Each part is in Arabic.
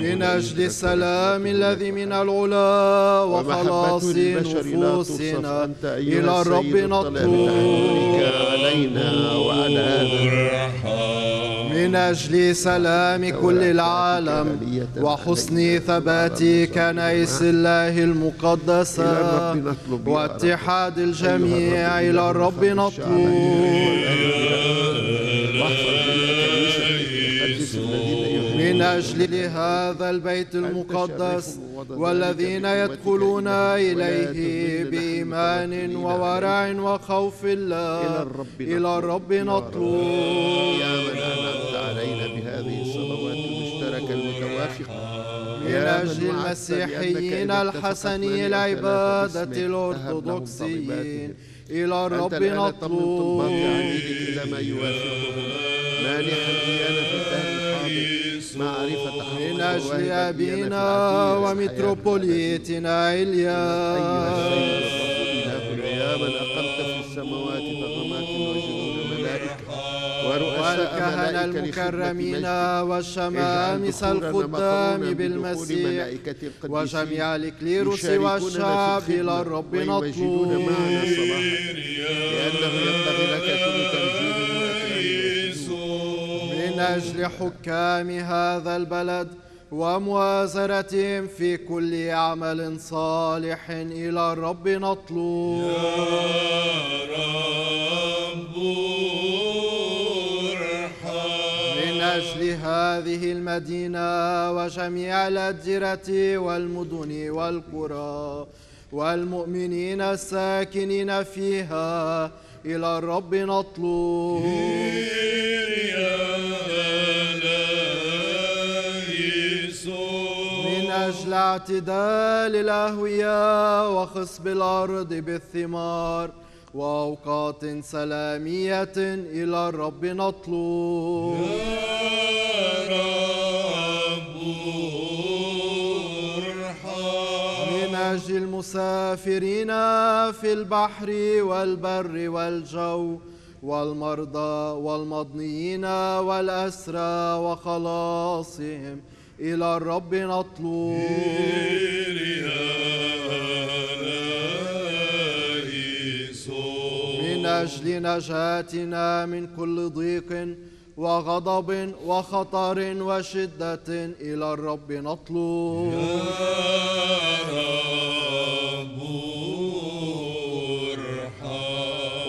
من أجل السلام الذي من العلا وخلاص نفوسنا إلى الرب نطلب علينا وعلى من أجل سلام كل العالم وحسن ثبات كنائس الله المقدسة واتحاد الجميع إلى الرب نطلب أجل هذا البيت المقدس والذين يدخلون إليه بإيمان وورع وخوف الله. إلى الرب نطلب. يا من أنعمت علينا بهذه الصلوات المشتركة المتوافقة. من أجل المسيحيين الحسني العبادة الأرثوذكسيين. إلى الرب نطلب. مانحا إيانا في الدهر الحاضر معرفة من أجل أبينا ومتروبوليتنا إليا. يا من أقمت في السماوات طغمات وجنود ملائكة ورؤساء والكهنة المكرمين والشمامس بدخول بالمسيح وجميع الكليروس والشعب إلى الرب نطلب لأنه ينبغي لك كل تمجيد من أجل حكام هذا البلد ومؤازرتهم في كل عمل صالح إلى الرب نطلب. من أجل هذه المدينة وجميع الأديرة والمدن والقرى والمؤمنين الساكنين فيها إلى الرب نطلب. من أجل اعتدال الأهوية وخصب الأرض بالثمار وأوقات سلامية إلى الرب نطلب. من أجل المسافرين في البحر والبر والجو والمرضى والمضنيين والأسرى وخلاصهم إلى الرب نطلب. من أجل نجاتنا من كل ضيق وغضب وخطر وشدة إلى الرب نطلب.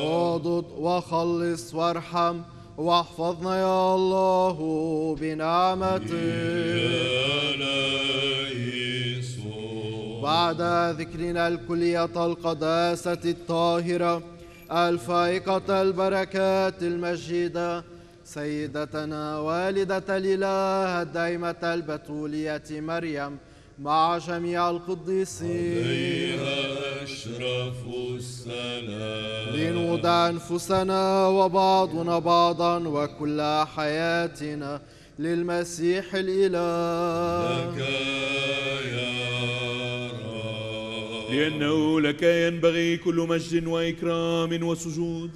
واضد وخلص وارحم واحفظنا يا الله بنعمتك بعد ذكرنا الكلية القداسة الطاهرة الفائقة البركات المجيدة سيدتنا والدة الإله الدائمة البتولية مريم مع جميع القديسين. أشرف السلام لنودع أنفسنا وبعضنا بعضا وكل حياتنا للمسيح الإله. لأنه لك ينبغي كل مجد وإكرام وسجود.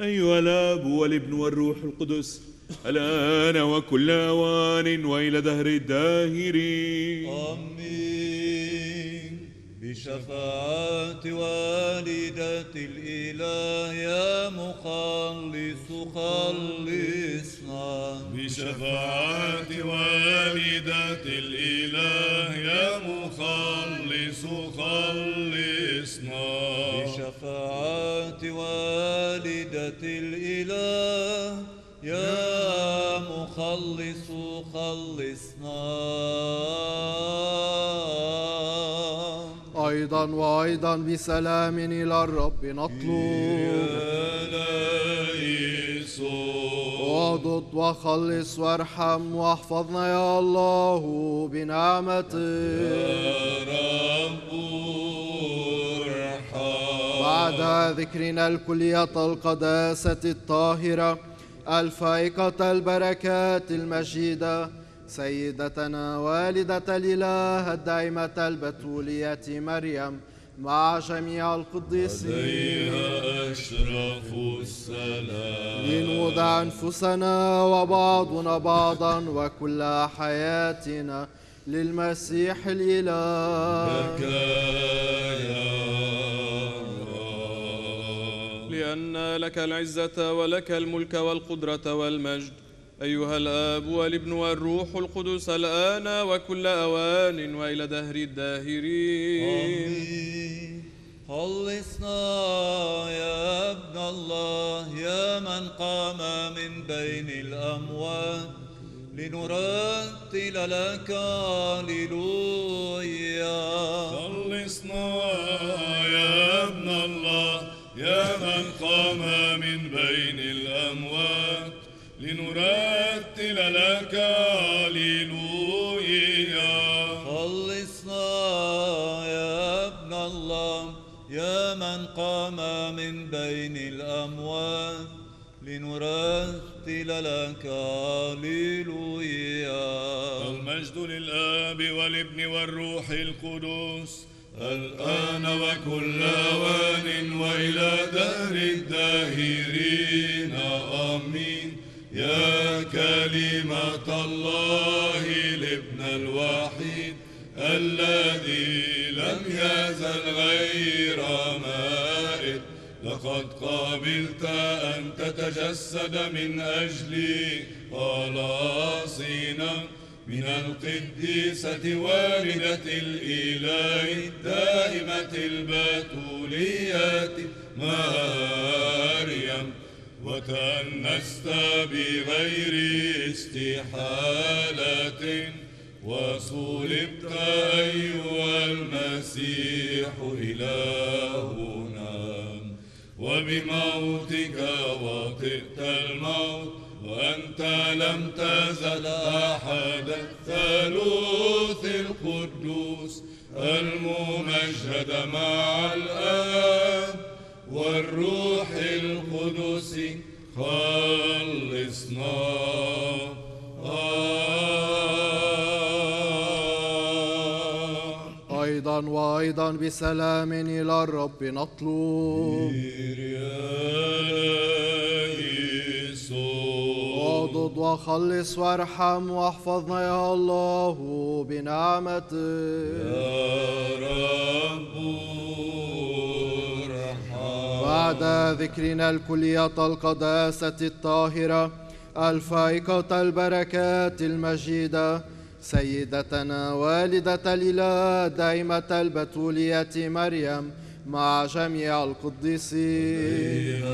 أيها الآب والابن والروح القدس الآن وكل أوان وإلى دهر الداهرين آمين بشفاعة والدة الإله يا مخلص خلصنا. بشفاعة والدة الإله يا مخلص خلصنا. بشفاعة والدة الإله. يا مخلص خلصنا. أيضا وأيضا بسلام إلى الرب نطلب. واضد وخلص وارحم واحفظنا يا الله بنعمتك بعد ذكرنا الكلية القداسة الطاهرة الفائقة البركات المجيدة سيدتنا والدة الإله الدائمة البتولية مريم مع جميع القديسين عليها أشرف السلام. لنوضع أنفسنا وبعضنا بعضا وكل حياتنا للمسيح الإله. لك يا لأن لك العزة ولك الملك والقدرة والمجد. أيها الآب والابن والروح القدس الآن وكل أوان وإلى دهر الداهرين. آمين. خلصنا يا ابن الله يا من قام من بين الأموات. لنرتل لك هللويا خلصنا يا ابن الله يا من قام من بين الأموات لنرتل لك هللويا خلصنا يا ابن الله. يا من قام من بين الأموات لنرتل لك هللويا المجد للآب والابن والروح القدس الآن وكل آوان وإلى دهر الداهرين. آمين. يا كلمة الله الابن الوحيد الذي لم يزل غير مائت لقد قبلت أن تتجسد من أجلي خلاصنا من القديسة والدة الإله الدائمة البتولية مريم وتأنست بغير استحالة وصلبت أيها المسيح إلهنا وبموتك وطئت الموت وأنت لم تزل أحد الثالوث القدوس. الممجد مع الآب والروح القدس. خلصنا. أيضا وأيضا بسلام إلى الرب نطلب. اعضد وخلص وارحم واحفظنا يا الله بنعمتك بعد ذكرنا الكلية القداسة الطاهرة الفائقة البركات المجيدة سيدتنا والدة الإله دائمة البتولية مريم مع جميع القديسين.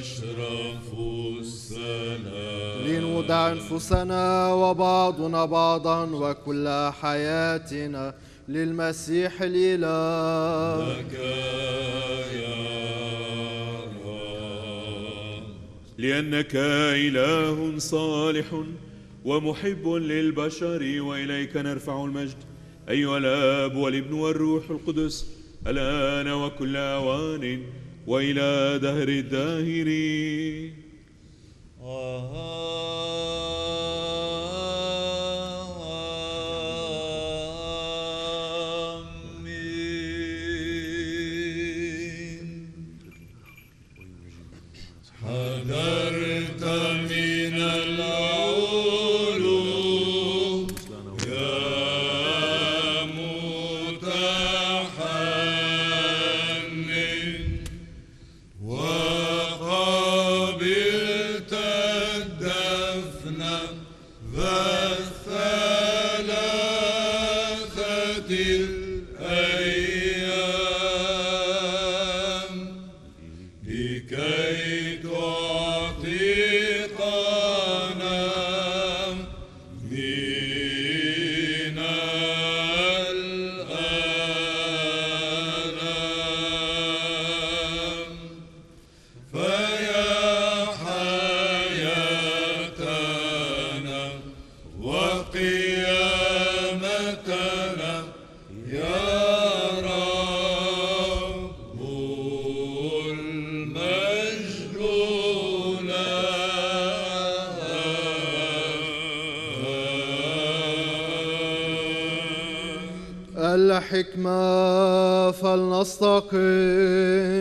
أشرف السلام لنودع أنفسنا وبعضنا بعضا وكل حياتنا للمسيح الإله. لك يا رب لأنك إله صالح ومحب للبشر وإليك نرفع المجد. أيها الآب والابن والروح القدس الآن وكل أوان وإلى دهر الداهرين. آمين الحكمة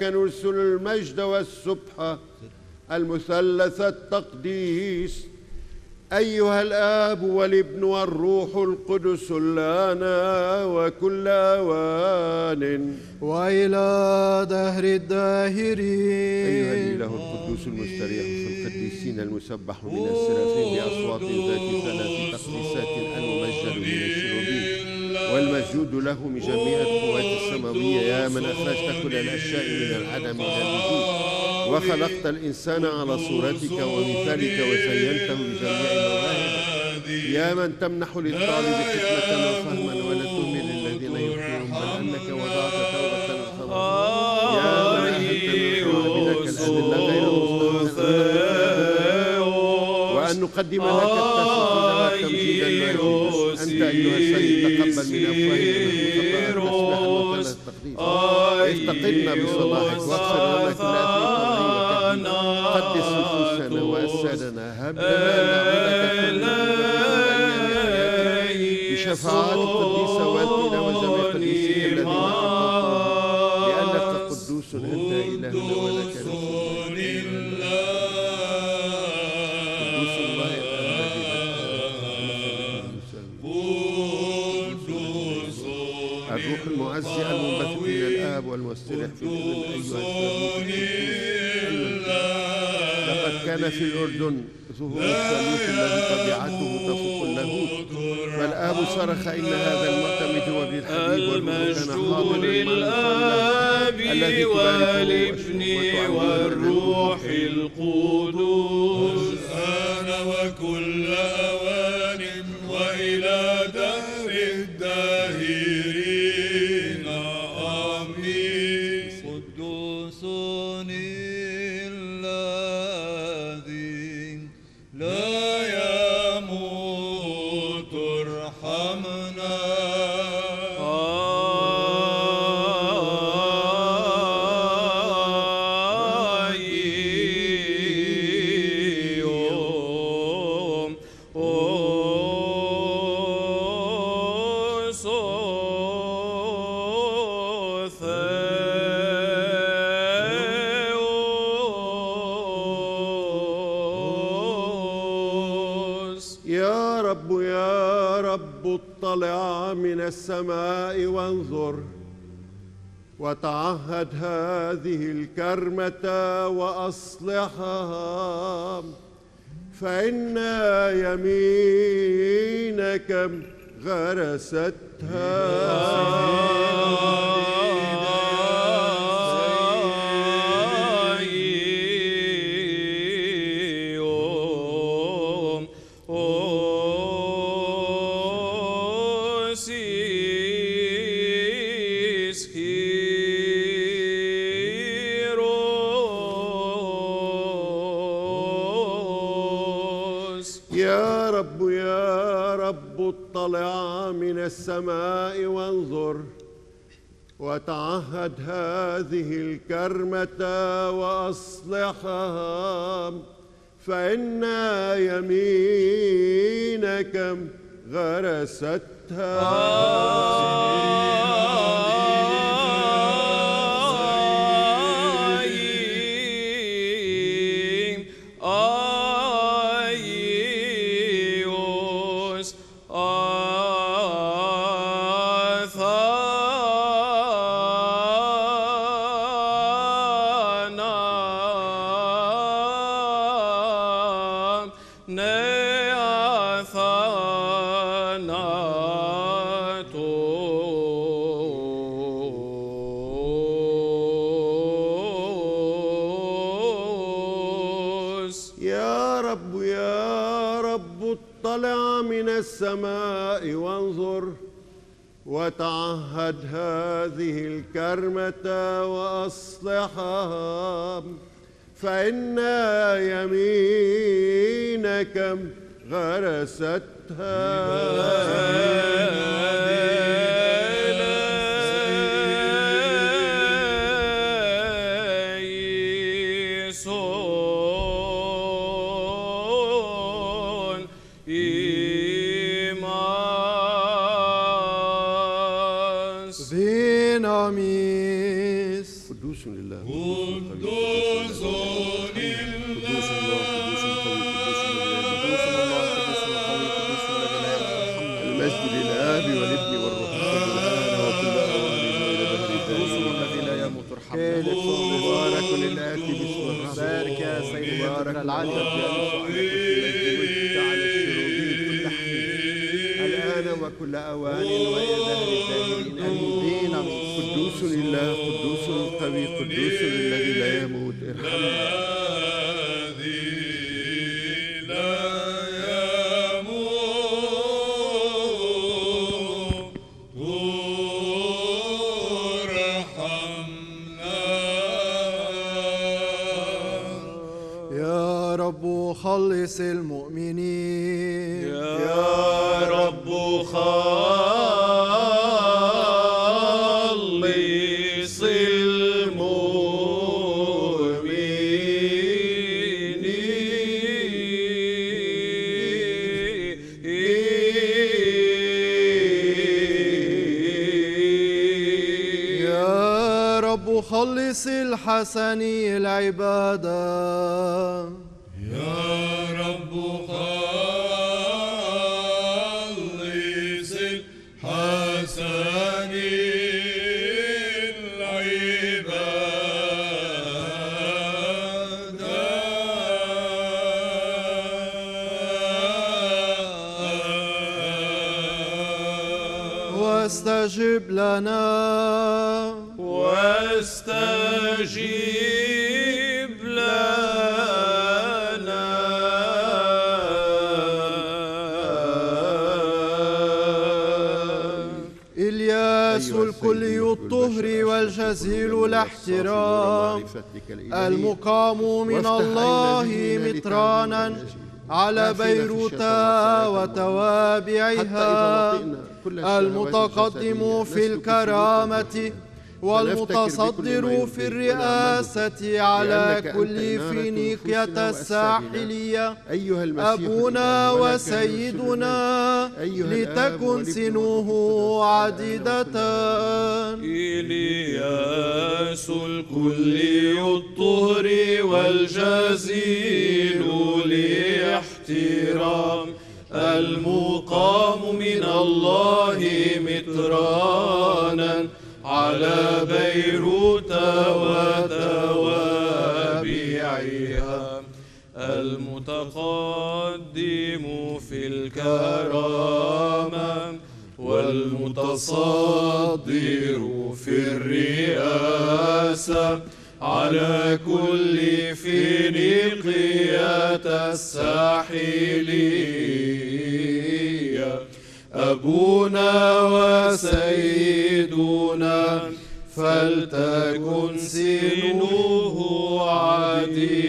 ولك نرسل المجد والسبحة المثلث التقديس. أيها الآب والابن والروح القدس لنا وكل أوان. وإلى دهر الداهرين. أيها الإله القدوس المستريح في القديسين المسبح من السرافين والمسجود له من جميع القوات السماوية يا من أخرجت كل الأشياء من العدم إلى الوجود. وخلقت الإنسان على صورتك ومثالك وزينته بجميع المواهب يا من تمنح للطالب حكمة وفهما ولا تهمل الذين يخطئون بل أنك وضعت توبة للخلاص يا من أهلت الأذلة غير مستحق وأن نقدم لك تمجيدا ويقدس أنت أيها السيد تقبل من أفواهنا المسبحة وثلاث التقديس افتقدنا بصلاحك واغفر لنا كل أثمنا قدس نفوسنا وأجسادنا هب لنا بشفاعات القديسة والدنا الأردن ظهور الثالوث الذي طبيعته تفوق اللاهوت فالآب صرخ إن هذا المعتمد هو ابن الحبيب والروح كان المجد حاضرا مع للآب الذي والابن وتعهد هذه الكرمة وأصلحها فإن يمينك غرستها. السماء وانظر. وتعهد هذه الكرمة وأصلحها. فإن يمينك غرستها. السماء وانظر وتعهد هذه الكرمة وأصلحها. فإن يمينك غرستها. القوي قدوس الذي لا يموت ارحمنا الحسني العبادة أشرف الاحترام. المقام من الله لتعلم على بيروت وتوابعها. المتقدم في الكرامة والمتصدر في الرئاسة على كل فينيقية الساحلية أبونا وسيدنا. أيها لتكن سنوه عديدة. إلياس الكلي الطهر والجزيل لإحترام. المقام من الله مترانا على بيروت وتوابعها. المتقدم في الكرامة والمتصدر في الرئاسة على كل فينيقية الساحلية. أبونا وسيدنا فلتكن سنوه عديدة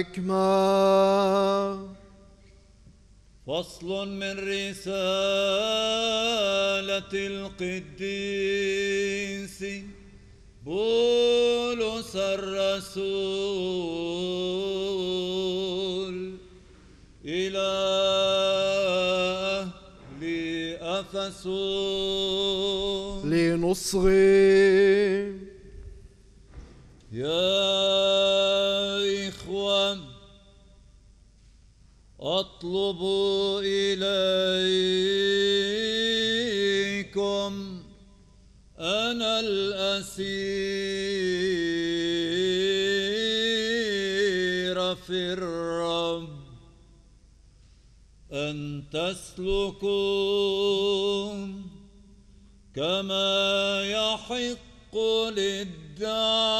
الحكمة. فصل من رسالة القديس. بولس الرسول إلى أهل أفسس لنصغي. يا أطلب إليكم أنا الأسير في الرب. أن تسلكوا كما يحق للدعوة.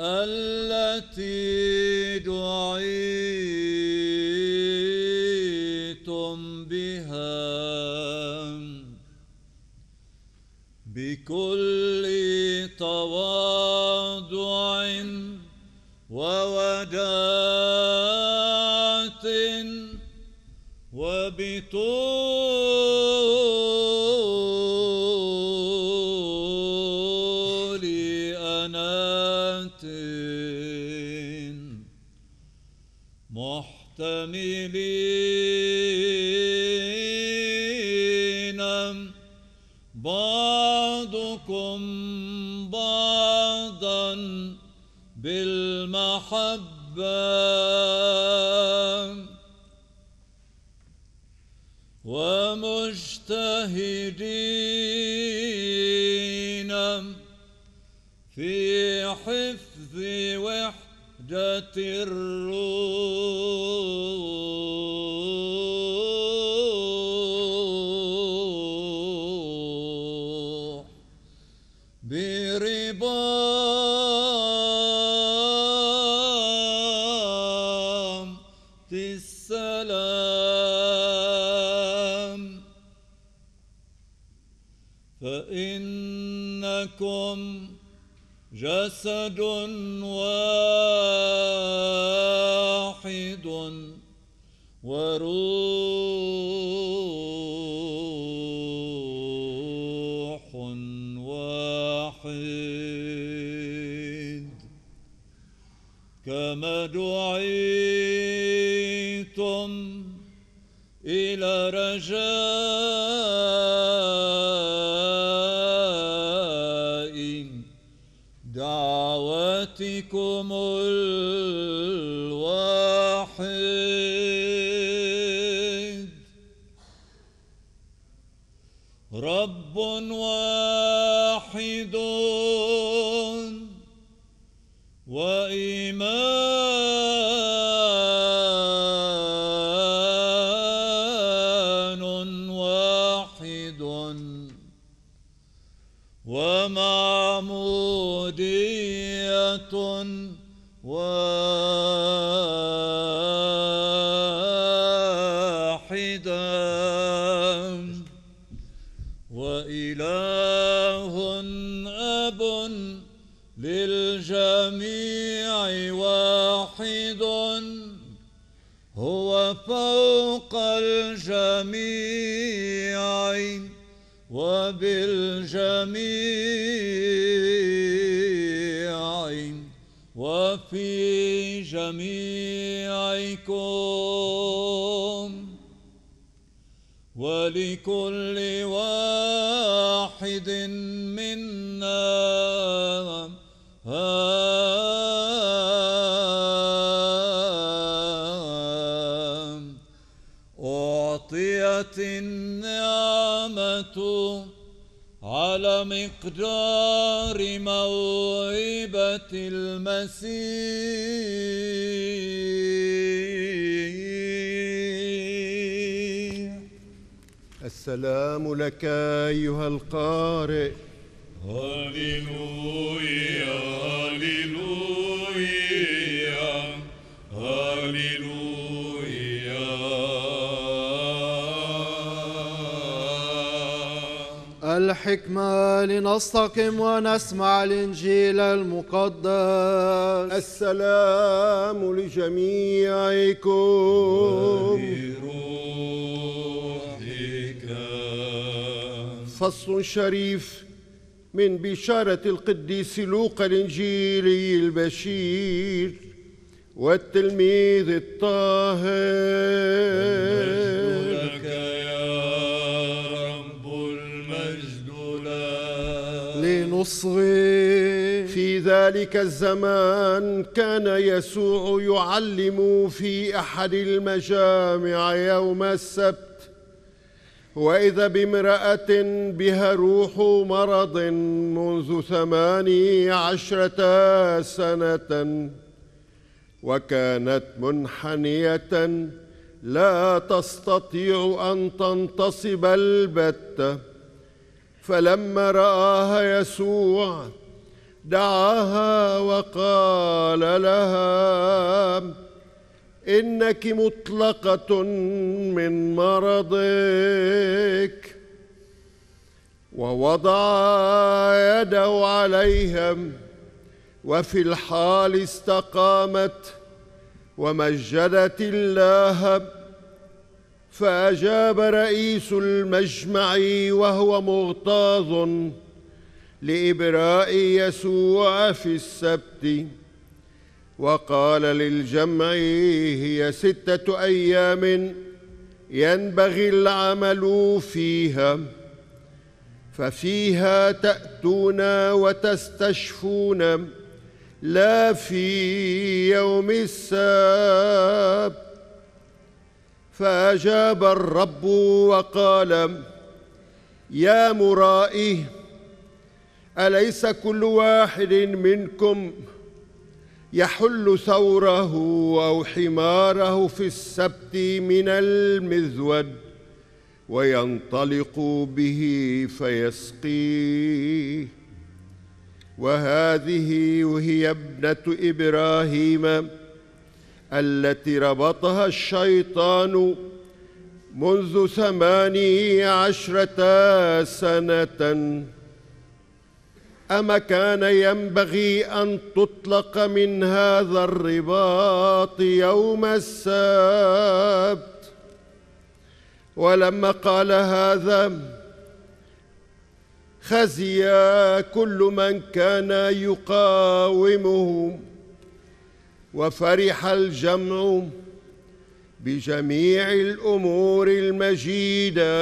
التي دعيتم بها بكل تواضع ووداعة وبطول ومجتهدين في حفظ وحدة الروح. جسد واحد ولكل واحد منا أعطيت النعمة على مقدار موهبة المسيح. السلام لك أيها القارئ. هللويا هللويا هللويا الحكمة لنستقم ونسمع الإنجيل المقدس. السلام لجميعكم. فصل شريف من بشارة القديس لوقا الإنجيلي البشير والتلميذ الطاهر. لك يا رب المجد لك تصغي في ذلك الزمان كان يسوع يعلم في أحد المجامع يوم السبت وإذا بامرأة بها روح مرض منذ ثماني عشرة سنة وكانت منحنية لا تستطيع أن تنتصب البته فلما رآها يسوع دعاها وقال لها إنك مطلقة من مرضك. ووضع يده عليها وفي الحال استقامت ومجدت الله. فأجاب رئيس المجمع وهو مغتاظ لإبراء يسوع في السبت. وقال للجمع هي ستة أيام ينبغي العمل فيها ففيها تأتون وتستشفون لا في يوم السبت فأجاب الرب وقال يا مرائي أليس كل واحد منكم يحل ثوره أو حماره في السبت من المذود وينطلق به فيسقيه وهذه هي ابنة إبراهيم التي ربطها الشيطان منذ ثماني عشرة سنة. أما كان ينبغي أن تطلق من هذا الرباط يوم السبت ولما قال هذا خزي كل من كان يقاومه وفرح الجمع بجميع الأمور المجيده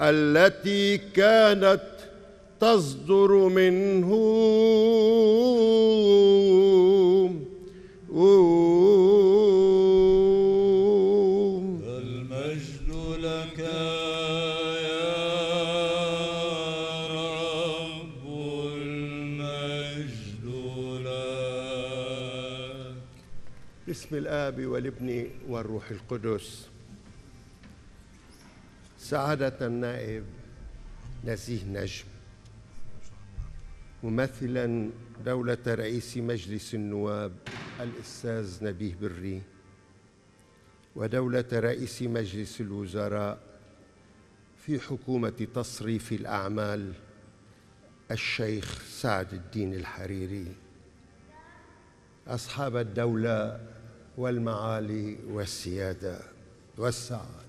التي كانت تصدر منه. المجد لك يا رب المجد لك. باسم الآب والابن والروح القدس. سعادة النائب نزيه نجم ممثلا دولة رئيس مجلس النواب الأستاذ نبيه بري ودولة رئيس مجلس الوزراء في حكومة تصريف الأعمال الشيخ سعد الدين الحريري. أصحاب الدولة والمعالي والسيادة والسعادة.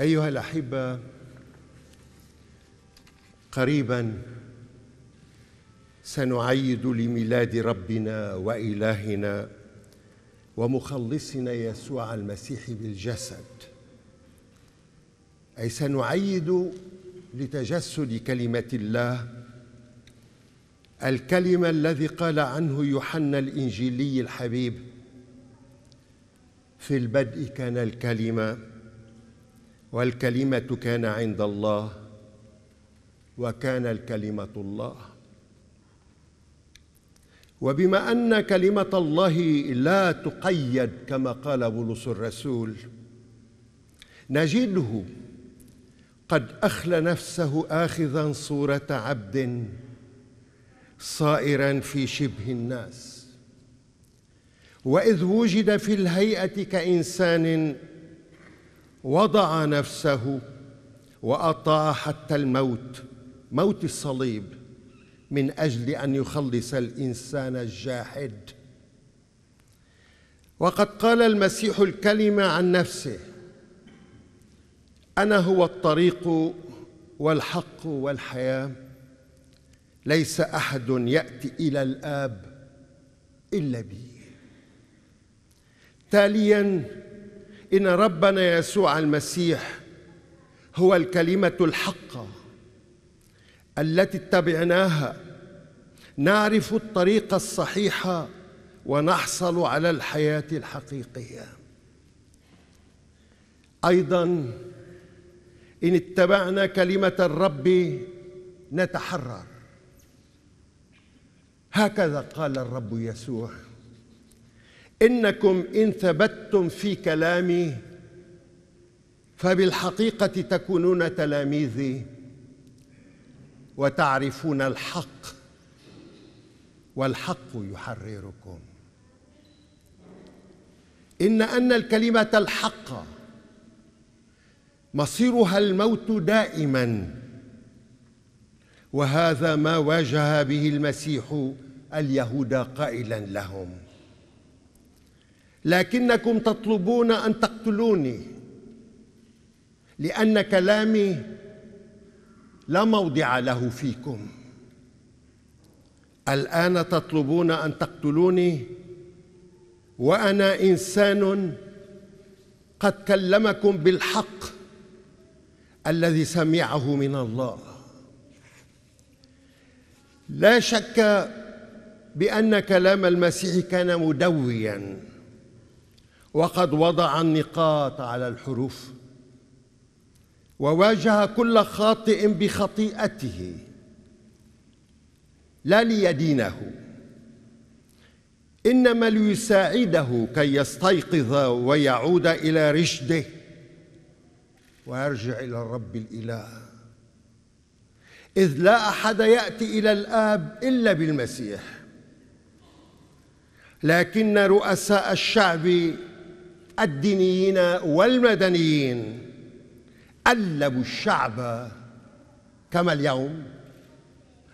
أيها الأحبة قريبا سنعيد لميلاد ربنا وإلهنا ومخلصنا يسوع المسيح بالجسد. أي سنعيد لتجسد كلمة الله. الكلمة الذي قال عنه يوحنا الإنجيلي الحبيب في البدء كان الكلمة والكلمة كان عند الله وكان الكلمة الله. وبما أن كلمة الله لا تقيد كما قال بولس الرسول نجده قد أخلى نفسه آخذا صورة عبد صائرا في شبه الناس. وإذ وجد في الهيئة كإنسان وضع نفسه وأطاع حتى الموت موت الصليب من أجل أن يخلص الإنسان الجاحد. وقد قال المسيح الكلمة عن نفسه أنا هو الطريق والحق والحياة ليس أحد يأتي إلى الآب إلا بي. تاليا إن ربنا يسوع المسيح هو الكلمة الحقه التي اتبعناها. نعرف الطريق الصحيح ونحصل على الحياة الحقيقية. أيضا إن اتبعنا كلمة الرب نتحرر. هكذا قال الرب يسوع. إنكم إن ثبتتم في كلامي فبالحقيقة تكونون تلاميذي وتعرفون الحق والحق يحرركم. إن أن الكلمة الحق مصيرها الموت دائما وهذا ما واجه به المسيح اليهود قائلا لهم. لكنكم تطلبون أن تقتلوني لأن كلامي لا موضع له فيكم. الآن تطلبون أن تقتلوني وأنا إنسان قد كلمكم بالحق الذي سمعه من الله. لا شك بأن كلام المسيح كان مدويا. وقد وضع النقاط على الحروف وواجه كل خاطئ بخطيئته لا ليدينه. إنما ليساعده كي يستيقظ ويعود إلى رشده ويرجع إلى الرب الإله. إذ لا أحد يأتي إلى الآب إلا بالمسيح. لكن رؤساء الشعب الدينيين والمدنيين ألبوا الشعب كما اليوم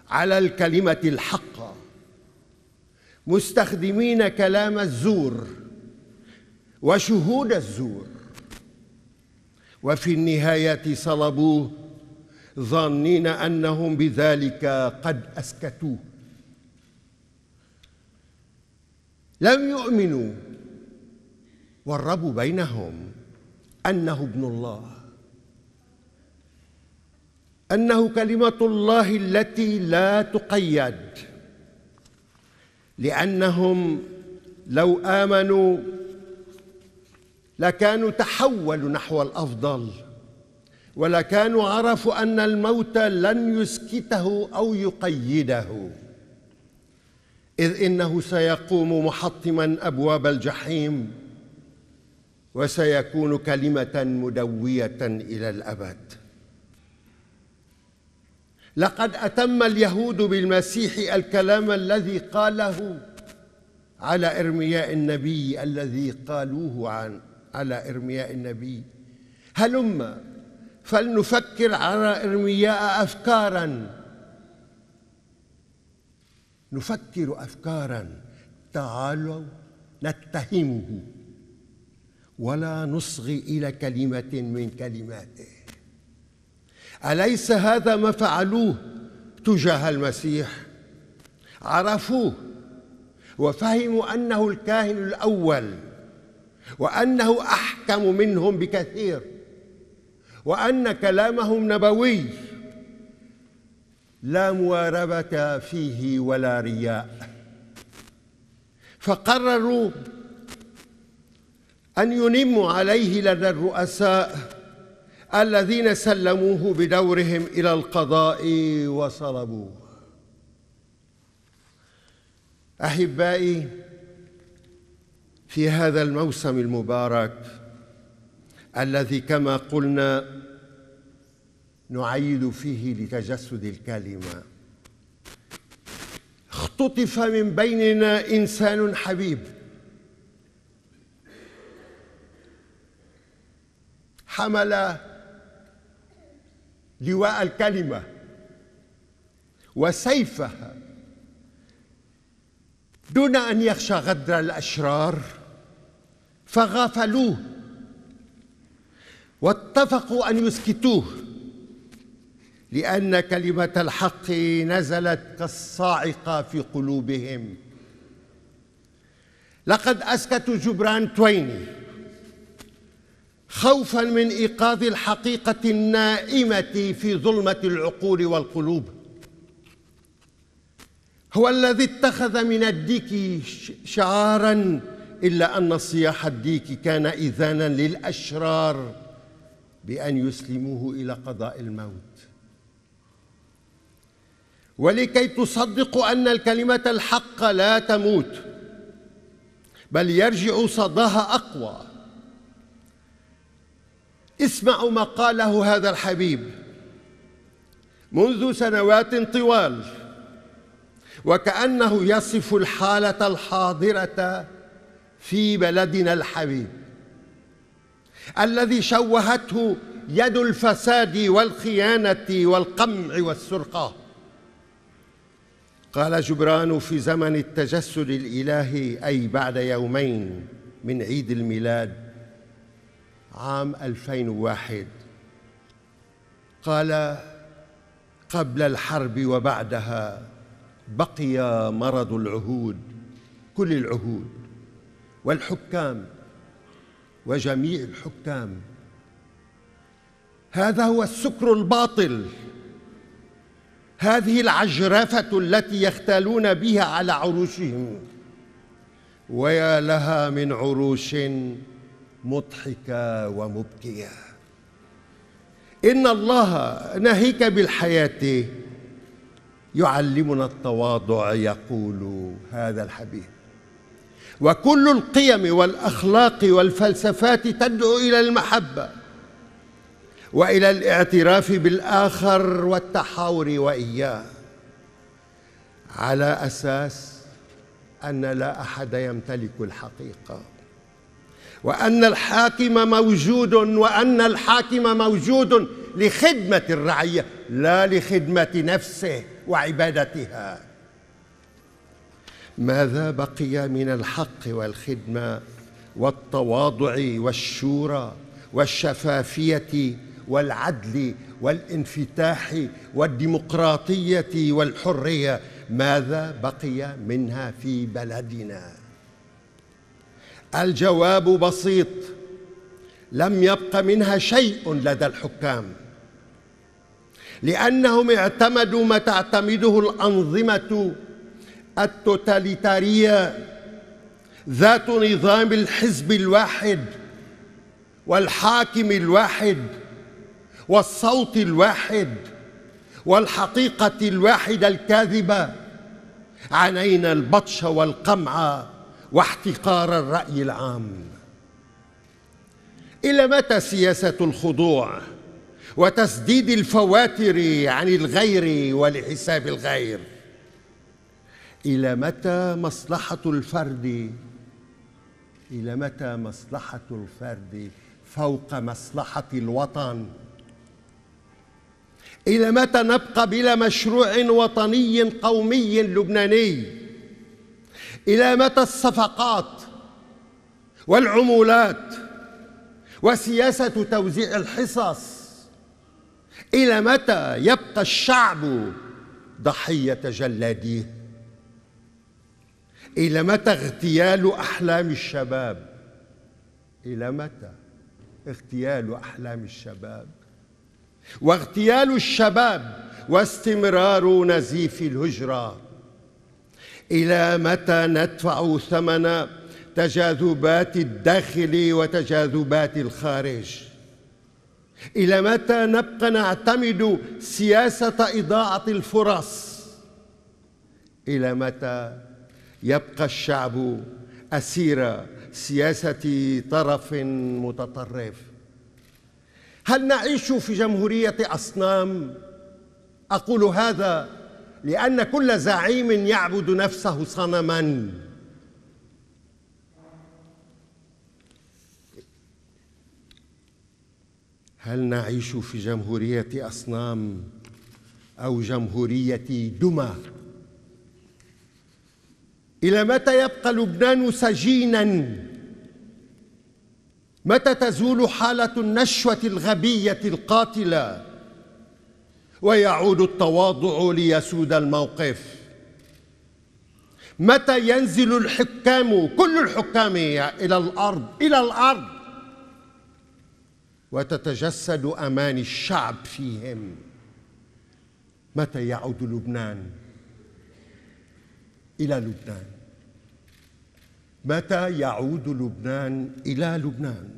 على الكلمة الحقة مستخدمين كلام الزور وشهود الزور. وفي النهاية صلبوه ظانين أنهم بذلك قد أسكتوه لم يؤمنوا والرب بينهم أنه ابن الله. أنه كلمة الله التي لا تقيد. لأنهم لو آمنوا لكانوا تحولوا نحو الأفضل ولكانوا عرفوا أن الموت لن يسكته أو يقيده. إذ إنه سيقوم محطما أبواب الجحيم. وسيكون كلمة مدوية إلى الأبد. لقد أتم اليهود بالمسيح الكلام الذي قاله على إرمياء النبي الذي قالوه عن على إرمياء النبي. هلم فلنفكر على إرمياء افكارا. نفكر افكارا. تعالوا نتهمه. ولا نصغي إلى كلمة من كلماته. أليس هذا ما فعلوه تجاه المسيح؟ عرفوه وفهموا أنه الكاهن الأول وأنه أحكم منهم بكثير وأن كلامهم نبوي. لا مواربة فيه ولا رياء. فقرروا أن ينموا عليه لدى الرؤساء الذين سلموه بدورهم إلى القضاء وصلبوه. أحبائي في هذا الموسم المبارك الذي كما قلنا نعيد فيه لتجسد الكلمة اختطف من بيننا إنسان حبيب. حمل لواء الكلمة وسيفها دون أن يخشى غدر الأشرار فغافلوه واتفقوا أن يسكتوه لأن كلمة الحق نزلت كالصاعقة في قلوبهم. لقد أسكتوا جبران تويني. خوفا من إيقاظ الحقيقة النائمة في ظلمة العقول والقلوب. هو الذي اتخذ من الديك شعارا إلا أن صياح الديك كان اذانا للأشرار بأن يسلموه إلى قضاء الموت. ولكي تصدقوا أن الكلمة الحق لا تموت بل يرجع صداها أقوى. اسمعوا ما قاله هذا الحبيب. منذ سنوات طوال وكأنه يصف الحالة الحاضرة في بلدنا الحبيب. الذي شوهته يد الفساد والخيانة والقمع والسرقة. قال جبران في زمن التجسد الإلهي أي بعد يومين من عيد الميلاد عام 2001 قال قبل الحرب وبعدها بقي مرض العهود كل العهود والحكام وجميع الحكام. هذا هو السكر الباطل. هذه العجرفه التي يختالون بها على عروشهم. ويا لها من عروش مضحكة ومبكية. إن الله ناهيك بالحياة. يعلمنا التواضع يقول هذا الحبيب. وكل القيم والأخلاق والفلسفات تدعو إلى المحبة وإلى الاعتراف بالآخر والتحاور وإياه. على أساس أن لا أحد يمتلك الحقيقة. وأن الحاكم موجود وأن الحاكم موجود لخدمة الرعيه لا لخدمة نفسه وعبادتها. ماذا بقي من الحق والخدمة والتواضع والشورى والشفافية والعدل والانفتاح والديمقراطية والحرية؟ ماذا بقي منها في بلدنا؟ الجواب بسيط. لم يبق منها شيء لدى الحكام. لأنهم اعتمدوا ما تعتمده الأنظمة التوتاليتارية ذات نظام الحزب الواحد والحاكم الواحد والصوت الواحد والحقيقة الواحدة الكاذبة عنينا البطش والقمع واحتقار الرأي العام. إلى متى سياسة الخضوع وتسديد الفواتر عن الغير ولحساب الغير؟ إلى متى مصلحة الفرد؟ إلى متى مصلحة الفرد فوق مصلحة الوطن؟ إلى متى نبقى بلا مشروع وطني قومي لبناني؟ إلى متى الصفقات والعمولات وسياسة توزيع الحصص؟ إلى متى يبقى الشعب ضحية جلاديه؟ إلى متى اغتيال أحلام الشباب؟ إلى متى اغتيال أحلام الشباب؟ واغتيال الشباب واستمرار نزيف الهجرة إلى متى ندفع ثمن تجاذبات الداخل وتجاذبات الخارج؟ إلى متى نبقى نعتمد سياسة إضاعة الفرص؟ إلى متى يبقى الشعب أسير سياسة طرف متطرف؟ هل نعيش في جمهورية أصنام؟ أقول هذا لأن كل زعيم يعبد نفسه صنما. هل نعيش في جمهورية أصنام أو جمهورية دمى؟ إلى متى يبقى لبنان سجينا؟ متى تزول حالة النشوة الغبية القاتلة؟ ويعود التواضع ليسود الموقف. متى ينزل الحكام كل الحكام إلى الأرض إلى الأرض؟ وتتجسد اماني الشعب فيهم. متى يعود لبنان؟ إلى لبنان. متى يعود لبنان؟ إلى لبنان.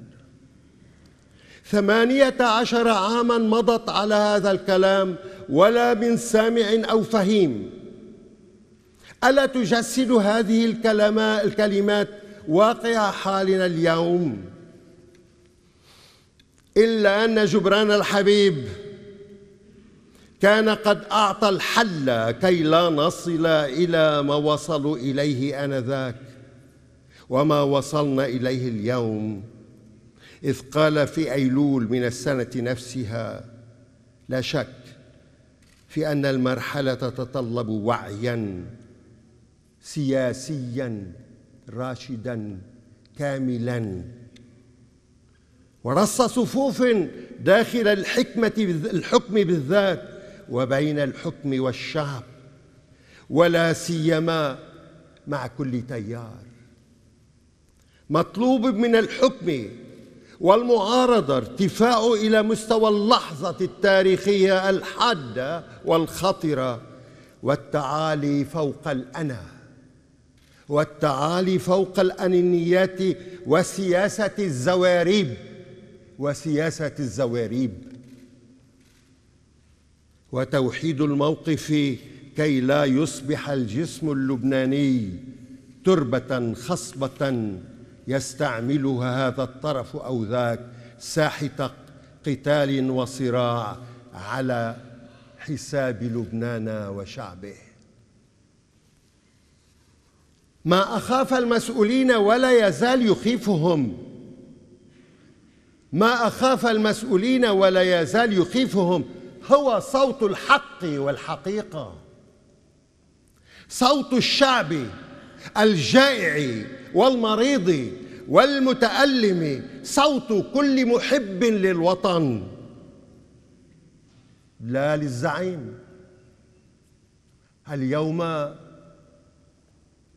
ثمانية عشر عاما مضت على هذا الكلام ولا من سامع أو فهيم. ألا تجسد هذه الكلمات واقع حالنا اليوم؟ إلا أن جبران الحبيب كان قد أعطى الحل كي لا نصل إلى ما وصلوا إليه آنذاك وما وصلنا إليه اليوم. إذ قال في أيلول من السنة نفسها لا شك في أن المرحلة تتطلب وعيا سياسيا راشدا كاملا. ورص صفوف داخل الحكمة الحكم بالذات وبين الحكم والشعب ولا سيما مع كل تيار. مطلوب من الحكم والمعارضة ارتفاع إلى مستوى اللحظة التاريخية الحادة والخطرة والتعالي فوق الأنا. والتعالي فوق الأنانيات وسياسة الزواريب. وسياسة الزواريب. وتوحيد الموقف كي لا يصبح الجسم اللبناني تربة خصبة يستعملها هذا الطرف أو ذاك ساحه قتال وصراع على حساب لبنان وشعبه. ما أخاف المسؤولين ولا يزال يخيفهم. ما أخاف المسؤولين ولا يزال يخيفهم هو صوت الحق والحقيقة. صوت الشعب الجائع والمريض والمتألم صوت كل محب للوطن. لا للزعيم. اليوم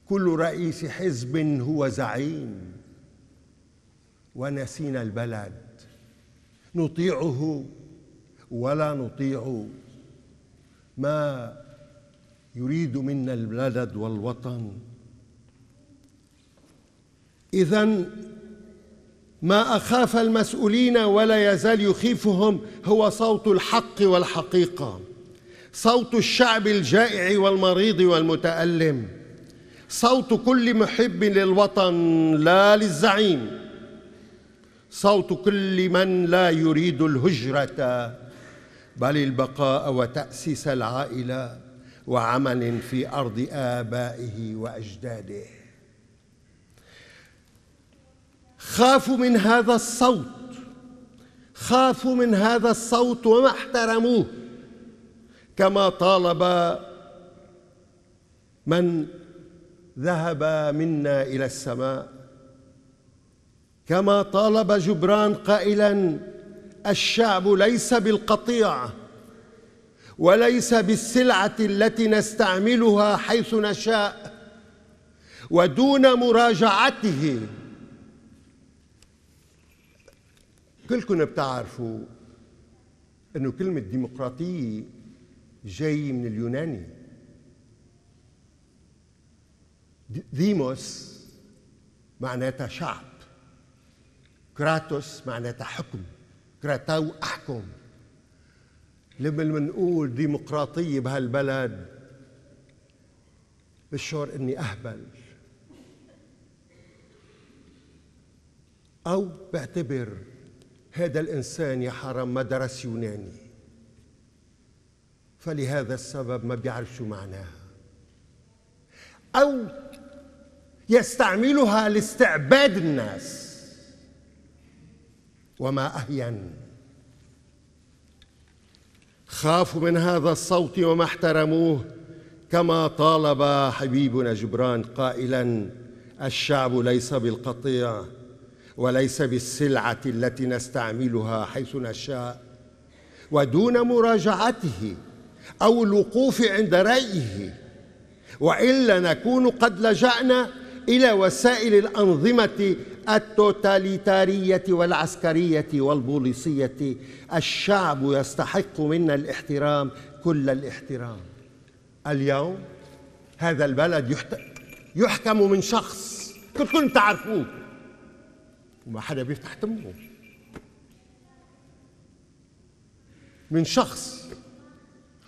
كل رئيس حزب هو زعيم. ونسينا البلد. نطيعه ولا نطيع. ما يريد منا البلد والوطن. اذا ما أخاف المسؤولين ولا يزال يخيفهم هو صوت الحق والحقيقة صوت الشعب الجائع والمريض والمتألم صوت كل محب للوطن لا للزعيم صوت كل من لا يريد الهجرة بل البقاء وتأسيس العائلة وعمل في أرض آبائه وأجداده. خافوا من هذا الصوت. خافوا من هذا الصوت وما احترموه. كما طالب من ذهب منا إلى السماء. كما طالب جبران قائلا الشعب ليس بالقطيع وليس بالسلعة التي نستعملها حيث نشاء ودون مراجعته كلكم بتعرفوا إنه كلمة ديمقراطية جاي من اليوناني. ديموس معناتها شعب. كراتوس معناتها حكم. كراتاو أحكم. لما بنقول ديمقراطية بهالبلد بشعر إني أهبل. أو بعتبر هذا الإنسان يا حرام ما درس يوناني. فلهذا السبب ما بيعرف شو معناها. أو يستعملها لاستعباد الناس. وما اهين خافوا من هذا الصوت وما احترموه كما طالب حبيبنا جبران قائلا الشعب ليس بالقطيع. وليس بالسلعة التي نستعملها حيث نشاء. ودون مراجعته أو الوقوف عند رأيه. والا نكون قد لجأنا إلى وسائل الأنظمة التوتاليتارية والعسكرية والبوليسية الشعب يستحق منا الاحترام كل الاحترام. اليوم هذا البلد يحكم من شخص كلكم تعرفوه. وما حدا بيفتح تمه. من شخص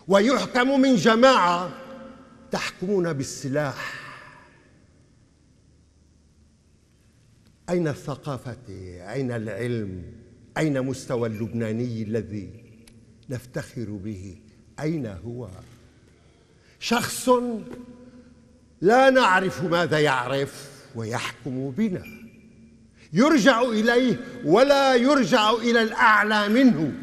ويحكم من جماعة تحكمون بالسلاح. أين الثقافة؟ أين العلم؟ أين مستوى اللبناني الذي نفتخر به؟ أين هو؟ شخص لا نعرف ماذا يعرف ويحكم بنا. يرجع إليه ولا يرجع إلى الأعلى منه.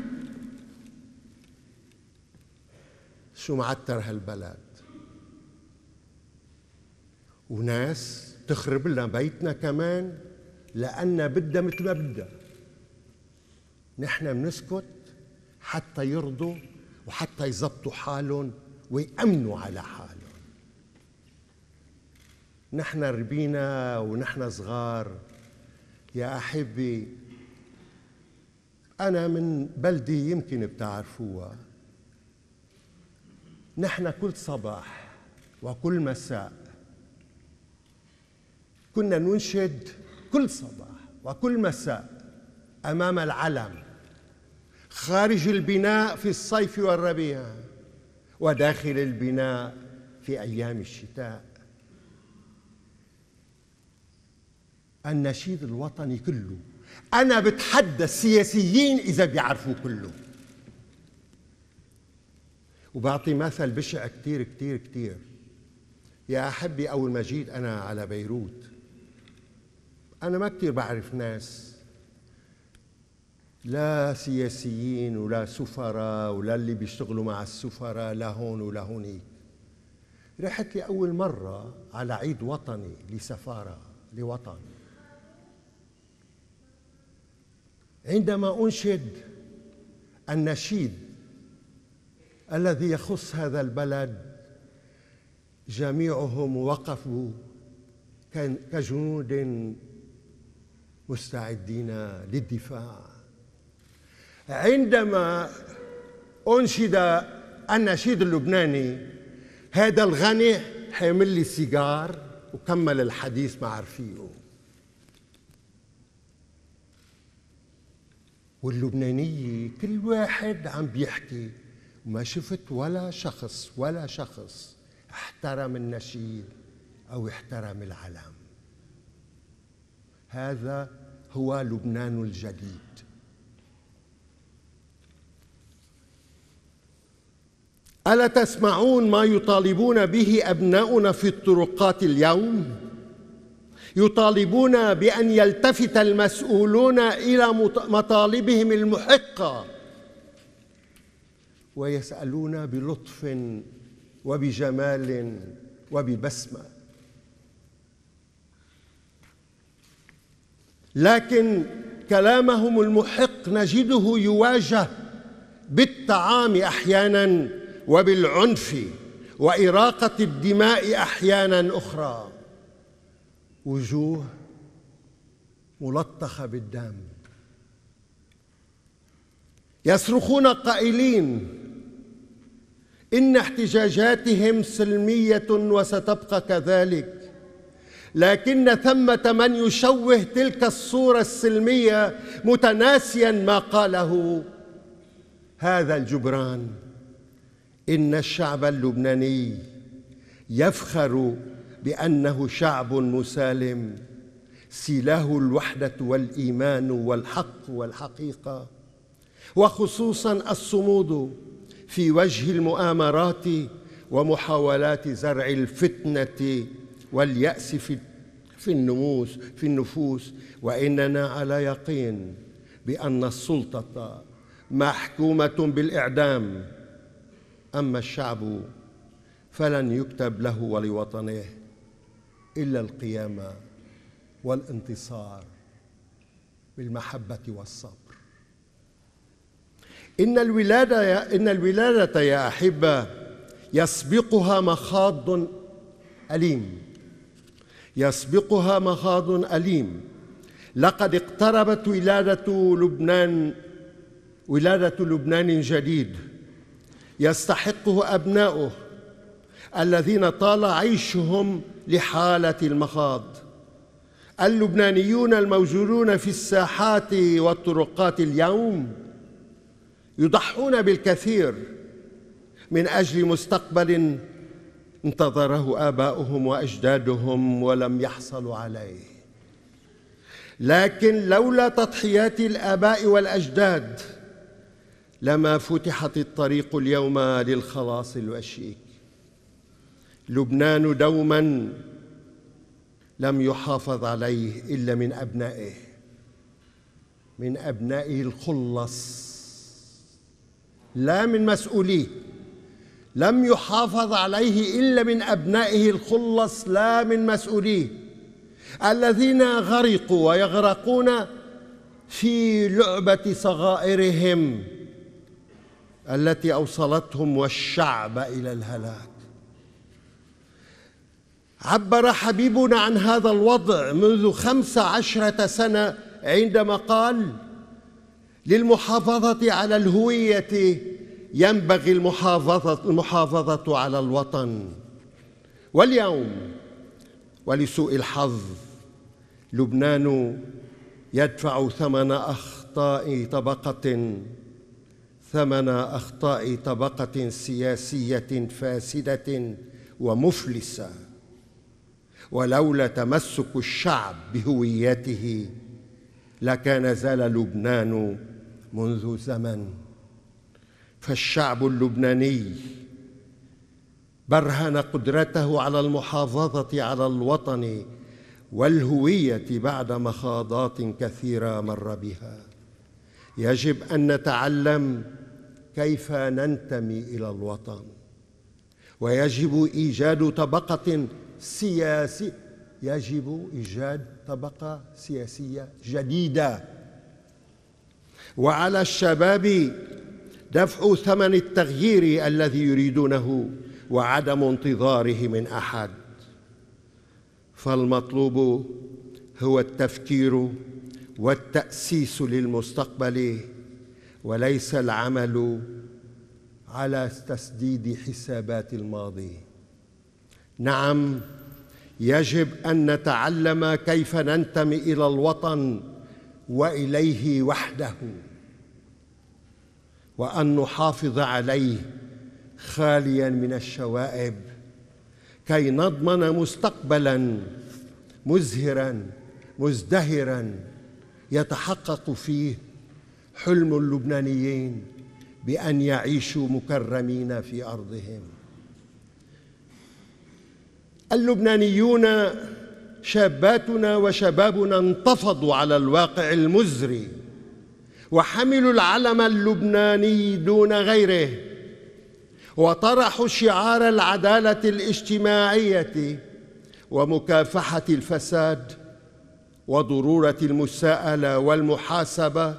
شو معتر هالبلد؟ وناس تخرب لنا بيتنا كمان لأن بدها مثل ما بدها. نحن بنسكت حتى يرضوا وحتى يزبطوا حالهم ويأمنوا على حالهم. نحن ربينا ونحن صغار. يا أحبي أنا من بلدة يمكن بتعرفوها. نحن كل صباح وكل مساء كنا ننشد كل صباح وكل مساء أمام العلم خارج البناء في الصيف والربيع وداخل البناء في أيام الشتاء. النشيد الوطني كله. أنا بتحدى السياسيين إذا بيعرفوا كله. وبعطي مثل بشع كتير كتير كتير. يا أحبي أول ما جيت أنا على بيروت أنا ما كتير بعرف ناس. لا سياسيين ولا سفراء ولا اللي بيشتغلوا مع السفراء لا هون ولا هونيك. رحت لي أول مرة على عيد وطني لسفارة لوطن عندما أنشد النشيد الذي يخص هذا البلد جميعهم وقفوا كجنود مستعدين للدفاع. عندما أنشد النشيد اللبناني هذا الغني حيمل لي سيجار وكمل الحديث مع رفيقه. واللبنانية كل واحد عم بيحكي. وما شفت ولا شخص ولا شخص احترم النشيد أو احترم العلم. هذا هو لبنان الجديد. ألا تسمعون ما يطالبون به أبناؤنا في الطرقات اليوم؟ يطالبون بأن يلتفت المسؤولون إلى مطالبهم المحقة. ويسألون بلطف وبجمال وببسمة. لكن كلامهم المحق نجده يواجه بالطعام أحيانا وبالعنف وإراقة الدماء أحيانا أخرى. وجوه ملطخة بالدم. يصرخون قائلين إن احتجاجاتهم سلمية وستبقى كذلك لكن ثمة من يشوه تلك الصورة السلمية متناسيا ما قاله هذا الجبران. إن الشعب اللبناني يفخر بأنه شعب مسالم. سلاه الوحدة والإيمان والحق والحقيقة. وخصوصا الصمود في وجه المؤامرات ومحاولات زرع الفتنة واليأس في في النموس في النفوس. وإننا على يقين بأن السلطة محكومة بالإعدام. أما الشعب فلن يكتب له ولوطنه. إلا القيامه والانتصار بالمحبة والصبر. إن الولادة يا إن الولادة يا أحبة يسبقها مخاض أليم. يسبقها مخاض أليم. لقد اقتربت ولادة لبنان ولادة لبنان جديد. يستحقه أبناؤه الذين طال عيشهم لحالة المخاض. اللبنانيون الموجودون في الساحات والطرقات اليوم يضحون بالكثير من أجل مستقبل انتظره آباؤهم وأجدادهم ولم يحصلوا عليه. لكن لولا تضحيات الآباء والأجداد لما فتحت الطريق اليوم للخلاص الوشيك. لبنان دوما لم يحافظ عليه إلا من أبنائه من أبنائه الخلص. لا من مسؤوليه لم يحافظ عليه إلا من أبنائه الخلص لا من مسؤوليه. الذين غرقوا ويغرقون في لعبة صغائرهم التي أوصلتهم والشعب إلى الهلاك. عبر حبيبنا عن هذا الوضع منذ خمس عشرة سنة عندما قال للمحافظة على الهوية ينبغي المحافظة, المحافظة على الوطن. واليوم ولسوء الحظ لبنان يدفع ثمن أخطاء طبقة ثمن أخطاء طبقة سياسية فاسدة ومفلسة. ولولا تمسك الشعب بهويته لكان زال لبنان منذ زمن. فالشعب اللبناني برهن قدرته على المحافظة على الوطن والهوية بعد مخاضات كثيرة مر بها. يجب أن نتعلم كيف ننتمي إلى الوطن. ويجب إيجاد طبقة سياسي يجب إيجاد طبقة سياسية جديدة. وعلى الشباب دفع ثمن التغيير الذي يريدونه وعدم انتظاره من أحد. فالمطلوب هو التفكير والتأسيس للمستقبل وليس العمل على تسديد حسابات الماضي. نعم يجب أن نتعلم كيف ننتمي إلى الوطن وإليه وحده وأن نحافظ عليه خاليا من الشوائب كي نضمن مستقبلا مزهرا مزدهرا يتحقق فيه حلم اللبنانيين بأن يعيشوا مكرمين في أرضهم. اللبنانيون شاباتنا وشبابنا انتفضوا على الواقع المزري وحملوا العلم اللبناني دون غيره وطرحوا شعار العدالة الاجتماعية ومكافحة الفساد وضرورة المساءلة والمحاسبة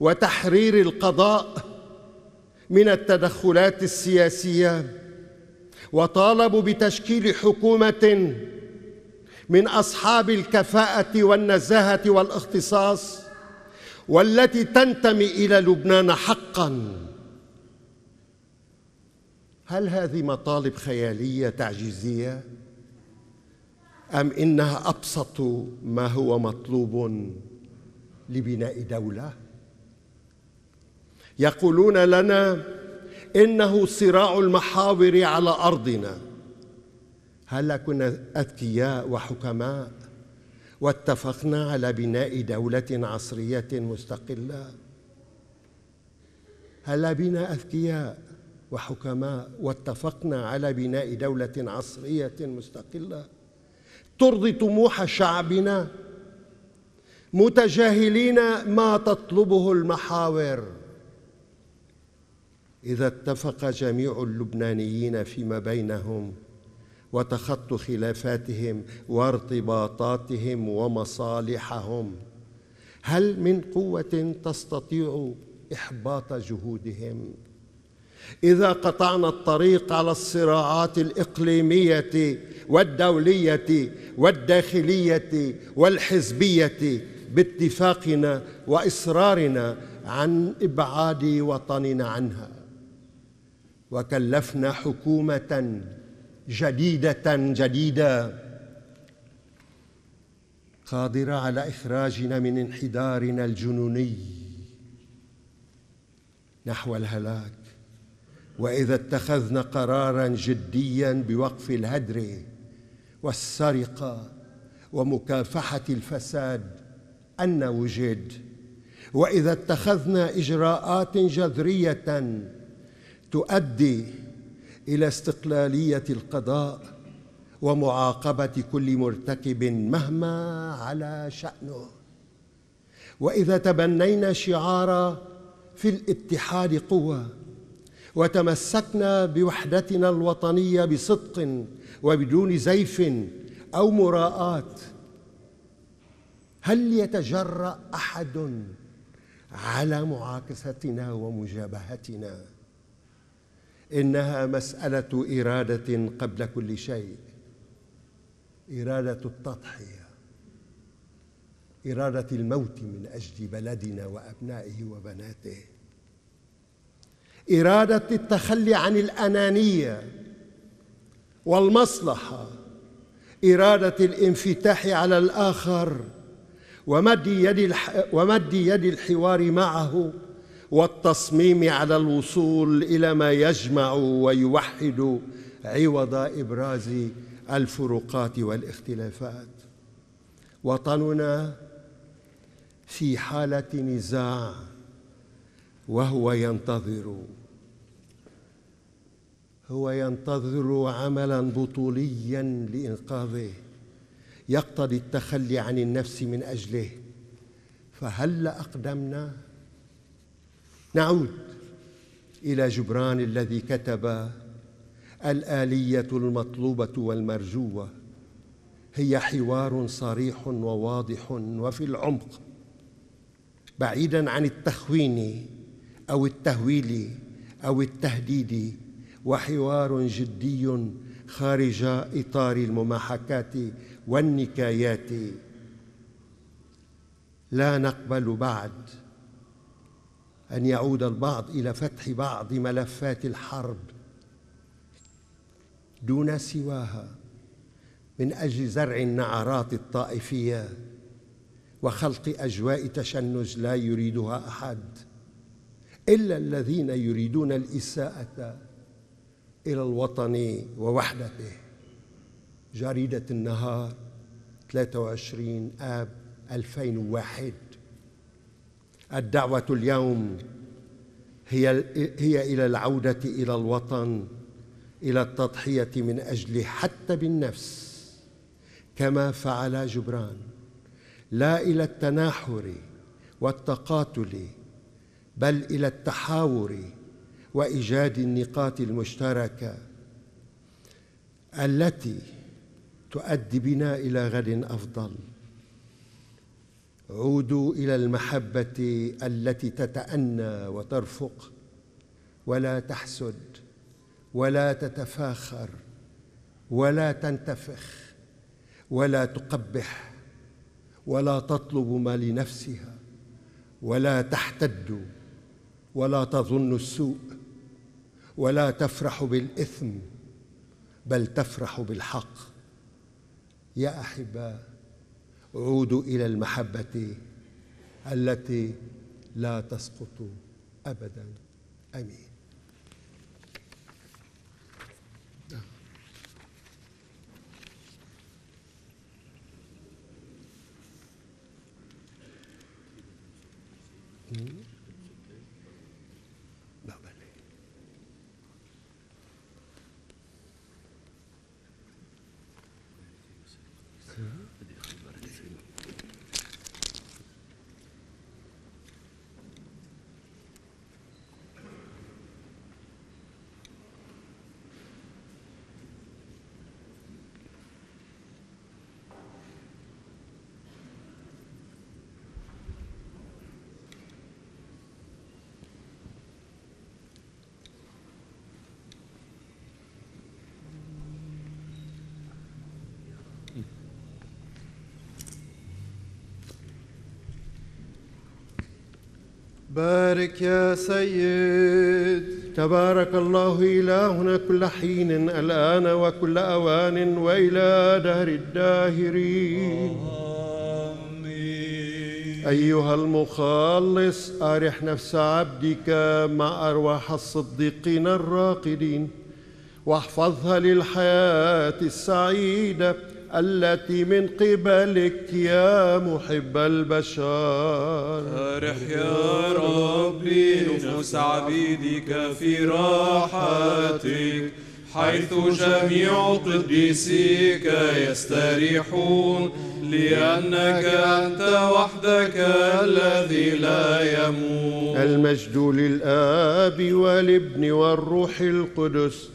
وتحرير القضاء من التدخلات السياسية وطالبوا بتشكيل حكومة من أصحاب الكفاءة والنزاهة والاختصاص والتي تنتمي إلى لبنان حقا. هل هذه مطالب خيالية تعجيزية؟ أم إنها أبسط ما هو مطلوب لبناء دولة؟ يقولون لنا إنه صراع المحاور على أرضنا. هل كنا أذكياء وحكماء؟ واتفقنا على بناء دولة عصرية مستقلة. هل بنا أذكياء وحكماء؟ واتفقنا على بناء دولة عصرية مستقلة. ترضي طموح شعبنا. متجاهلين ما تطلبه المحاور. إذا اتفق جميع اللبنانيين فيما بينهم وتخطوا خلافاتهم وارتباطاتهم ومصالحهم هل من قوة تستطيع إحباط جهودهم؟ إذا قطعنا الطريق على الصراعات الإقليمية والدولية والداخلية والحزبية باتفاقنا وإصرارنا عن إبعاد وطننا عنها. وكلفنا حكومة جديدة جديدة. قادرة على إخراجنا من انحدارنا الجنوني نحو الهلاك. وإذا اتخذنا قرارا جديا بوقف الهدر والسرقة ومكافحة الفساد أن وجد وإذا اتخذنا إجراءات جذرية تؤدي إلى استقلالية القضاء ومعاقبة كل مرتكب مهما على شأنه. وإذا تبنينا شعار في الاتحاد قوة وتمسكنا بوحدتنا الوطنية بصدق وبدون زيف أو مراءات هل يتجرأ أحد على معاكستنا ومجابهتنا؟ إنها مسألة إرادة قبل كل شيء. إرادة التضحية. إرادة الموت من أجل بلدنا وأبنائه وبناته. إرادة التخلي عن الأنانية والمصلحة. إرادة الانفتاح على الآخر. ومد يد ومد يد الحوار معه. والتصميم على الوصول إلى ما يجمع ويوحد عوض إبراز الفروقات والاختلافات. وطننا في حالة نزاع وهو ينتظر هو ينتظر عملا بطوليا لإنقاذه يقتضي التخلي عن النفس من أجله. فهل أقدمنا؟ نعود إلى جبران الذي كتب الآلية المطلوبة والمرجوة. هي حوار صريح وواضح وفي العمق بعيدا عن التخوين أو التهويل أو التهديد وحوار جدي خارج إطار المماحكات والنكايات. لا نقبل بعد. أن يعود البعض إلى فتح بعض ملفات الحرب. دون سواها من أجل زرع النعرات الطائفية وخلق أجواء تشنج لا يريدها أحد إلا الذين يريدون الإساءة إلى الوطن ووحدته. جريدة النهار 23 آب 2001 الدعوة اليوم هي هي إلى العودة إلى الوطن إلى التضحية من اجله حتى بالنفس كما فعل جبران. لا إلى التناحر والتقاتل بل إلى التحاور وإيجاد النقاط المشتركة التي تؤدي بنا إلى غد أفضل. عودوا إلى المحبة التي تتأنى وترفق ولا تحسد ولا تتفاخر ولا تنتفخ ولا تقبح ولا تطلب ما لنفسها ولا تحتد ولا تظن السوء ولا تفرح بالإثم بل تفرح بالحق. يا أحباء عودوا إلى المحبة التي لا تسقط أبدا آمين Mm-hmm. بارك يا سيد. تبارك الله إلهنا كل حين الآن وكل أوان وإلى دهر الداهرين. آمين. أيها المخلص أرح نفس عبدك مع أرواح الصديقين الراقدين واحفظها للحياة السعيدة. التي من قبلك يا محب البشر. أرح يا ربي نفوس عبيدك في راحتك حيث جميع قديسيك يستريحون لأنك أنت وحدك الذي لا يموت. المجد للآب والابن والروح القدس.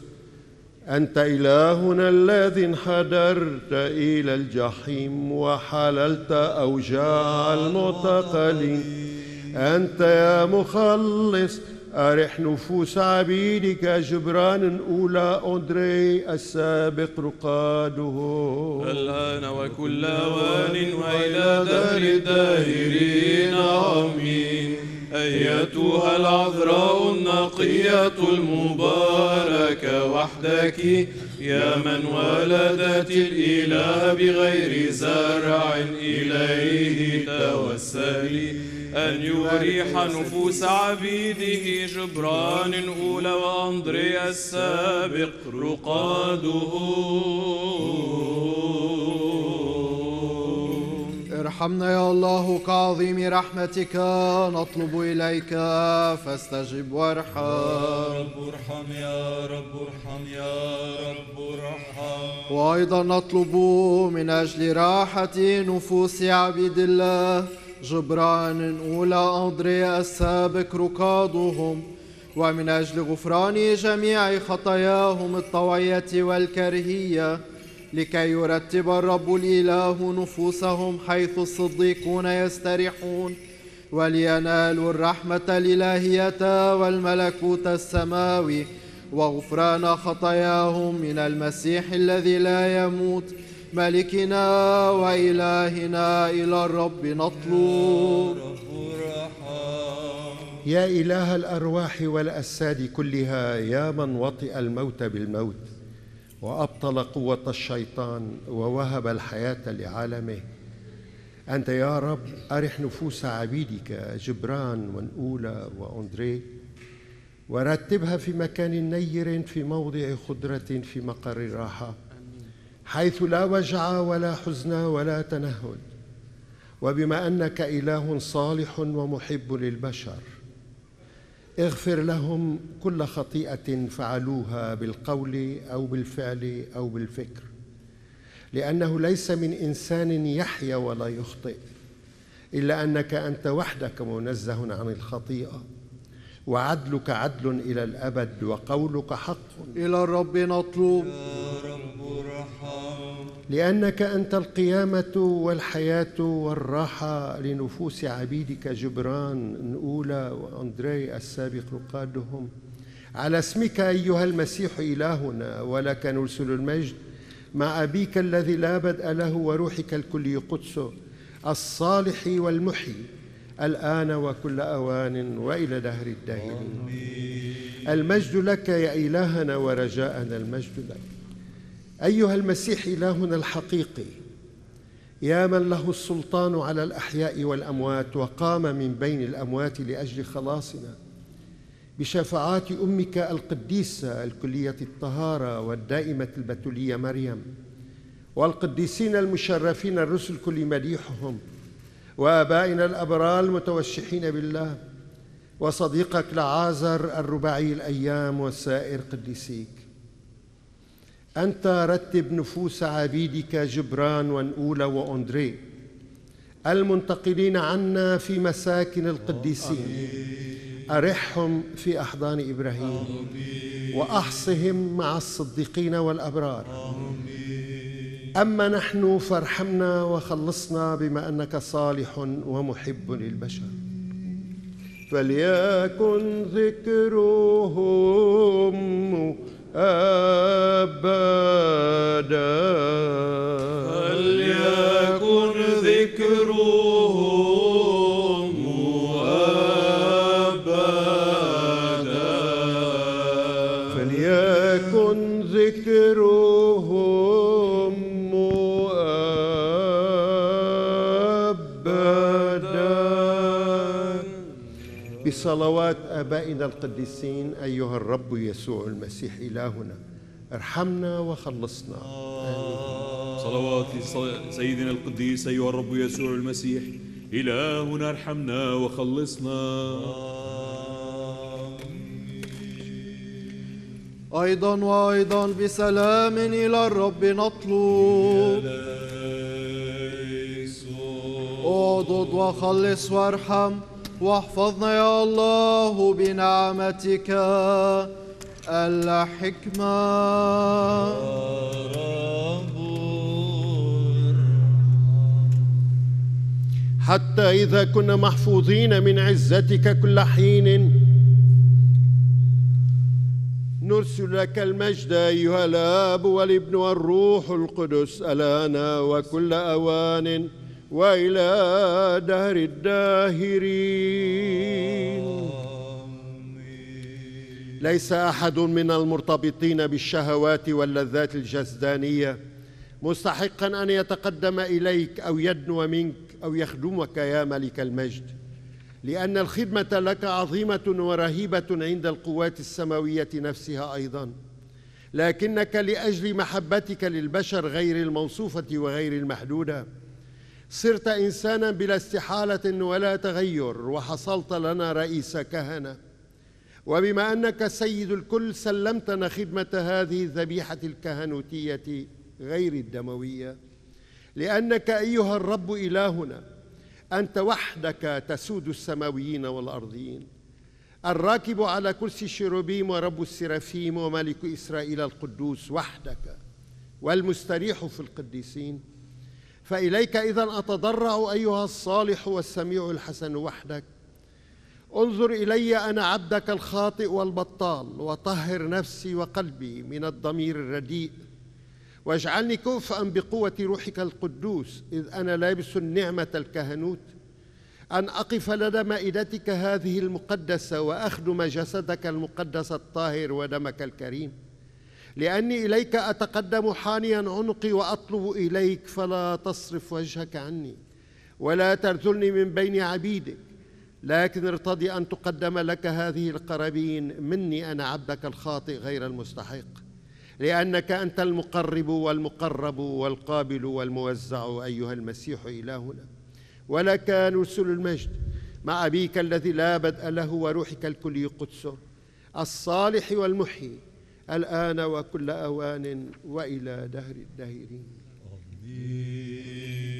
أنت إلهنا الذي انحدرت إلى الجحيم وحللت أوجاع المعتقلين أنت يا مخلص أرح نفوس عبيدك جبران أولى أندري السابق رقاده. الآن وكل أوان وإلى دهر الداهرين آمين. أيتها العذراء النقية المباركة وحدك يا من ولدت الإله بغير زرع إليه توسلي أن يريح نفوس عبيده جبران أولى وأندريا السابق رقاده. ارحمنا يا الله كعظيم رحمتك نطلب إليك فاستجب وارحم. رب ارحم يا رب ارحم يا رب ارحم. وأيضا نطلب من أجل راحة نفوس عبيد الله جبران أولى أندريا السابق ركاضهم ومن أجل غفران جميع خطاياهم الطوعية والكرهية لكي يرتب الرب الإله نفوسهم حيث الصديقون يستريحون ولينالوا الرحمة الإلهية والملكوت السماوي وغفران خطاياهم من المسيح الذي لا يموت. ملكنا وإلهنا إلى الرب نطلب. يا إله الأرواح والأجساد كلها يا من وطئ الموت بالموت. وأبطل قوة الشيطان ووهب الحياة لعالمه. أنت يا رب أرح نفوس عبيدك جبران ونؤولة وأندري ورتبها في مكان نير في موضع خضرة في مقر راحة حيث لا وجع ولا حزن ولا تنهد وبما أنك إله صالح ومحب للبشر. اغفر لهم كل خطيئة فعلوها بالقول أو بالفعل أو بالفكر. لأنه ليس من إنسان يحيا ولا يخطئ إلا أنك أنت وحدك منزه عن الخطيئة. وعدلك عدل إلى الأبد وقولك حق. إلى الرب نطلب. ارحم لأنك أنت القيامة والحياة والراحة لنفوس عبيدك جبران نؤولة وأندري السابق رقادهم على اسمك أيها المسيح إلهنا ولك نرسل المجد. مع أبيك الذي لا بدء له وروحك الكلي قدسه الصالح والمحيي. الآن وكل أوان وإلى دهر الداهرين المجد لك يا إلهنا ورجاءنا المجد لك. أيها المسيح إلهنا الحقيقي يا من له السلطان على الأحياء والأموات وقام من بين الأموات لأجل خلاصنا بشفاعات أمك القديسة الكلية الطهارة والدائمة البتولية مريم والقديسين المشرفين الرسل كل مديحهم وآبائنا الأبرار المتوشحين بالله وصديقك لعازر الرباعي الأيام وسائر قديسيك. أنت رتب نفوس عبيدك جبران ونؤولة وأندري. المنتقلين عنا في مساكن القديسين. أرحهم في أحضان إبراهيم. وأحصهم مع الصديقين والأبرار. أما نحن فارحمنا وخلصنا بما أنك صالح ومحب للبشر. فليكن ذكرهم أبدا. فليكن ذكرهم بصلوات آبائنا القديسين أيها الرب يسوع المسيح إلهنا. ارحمنا وخلصنا. آمين. صلوات سيدنا القديس أيها الرب يسوع المسيح إلهنا ارحمنا وخلصنا. أيضا وأيضا بسلام إلى الرب نطلب. اعضد وخلص وارحم. واحفظنا يا الله بنعمتك الحكمة. حتى إذا كنا محفوظين من عزتك كل حين نرسل لك المجد أيها الآب والابن والروح القدس الآن وكل أوان. وإلى دهر الداهرين. ليس أحد من المرتبطين بالشهوات واللذات الجسدانية مستحقا أن يتقدم إليك أو يدنو منك أو يخدمك يا ملك المجد لأن الخدمة لك عظيمة ورهيبة عند القوات السماوية نفسها أيضا. لكنك لأجل محبتك للبشر غير الموصوفة وغير المحدودة. صرت إنسانا بلا استحالة ولا تغير وحصلت لنا رئيس كهنة. وبما أنك سيد الكل سلمتنا خدمة هذه الذبيحة الكهنوتية غير الدموية. لأنك أيها الرب إلهنا أنت وحدك تسود السماويين والأرضيين. الراكب على كرسي الشيروبيم ورب السرافيم وملك إسرائيل القدوس وحدك والمستريح في القديسين. فإليك إذا أتضرع أيها الصالح والسميع الحسن وحدك. انظر إلي أنا عبدك الخاطئ والبطال وطهر نفسي وقلبي من الضمير الرديء. واجعلني كفءا بقوة روحك القدوس إذ أنا لابس النعمة الكهنوت. أن أقف لدى مائدتك هذه المقدسة وأخدم جسدك المقدس الطاهر ودمك الكريم. لأني إليك أتقدم حانيا عنقي وأطلب إليك فلا تصرف وجهك عني ولا ترذلني من بين عبيدك لكن ارتضي أن تقدم لك هذه القرابين مني أنا عبدك الخاطئ غير المستحق لأنك أنت المقرب والمقرب والقابل والموزع أيها المسيح إلهنا. ولك نرسل المجد مع أبيك الذي لا بدء له وروحك الكلي قدسه الصالح والمحيي. الآن وكل أوان وإلى دهر الداهرين جميعكم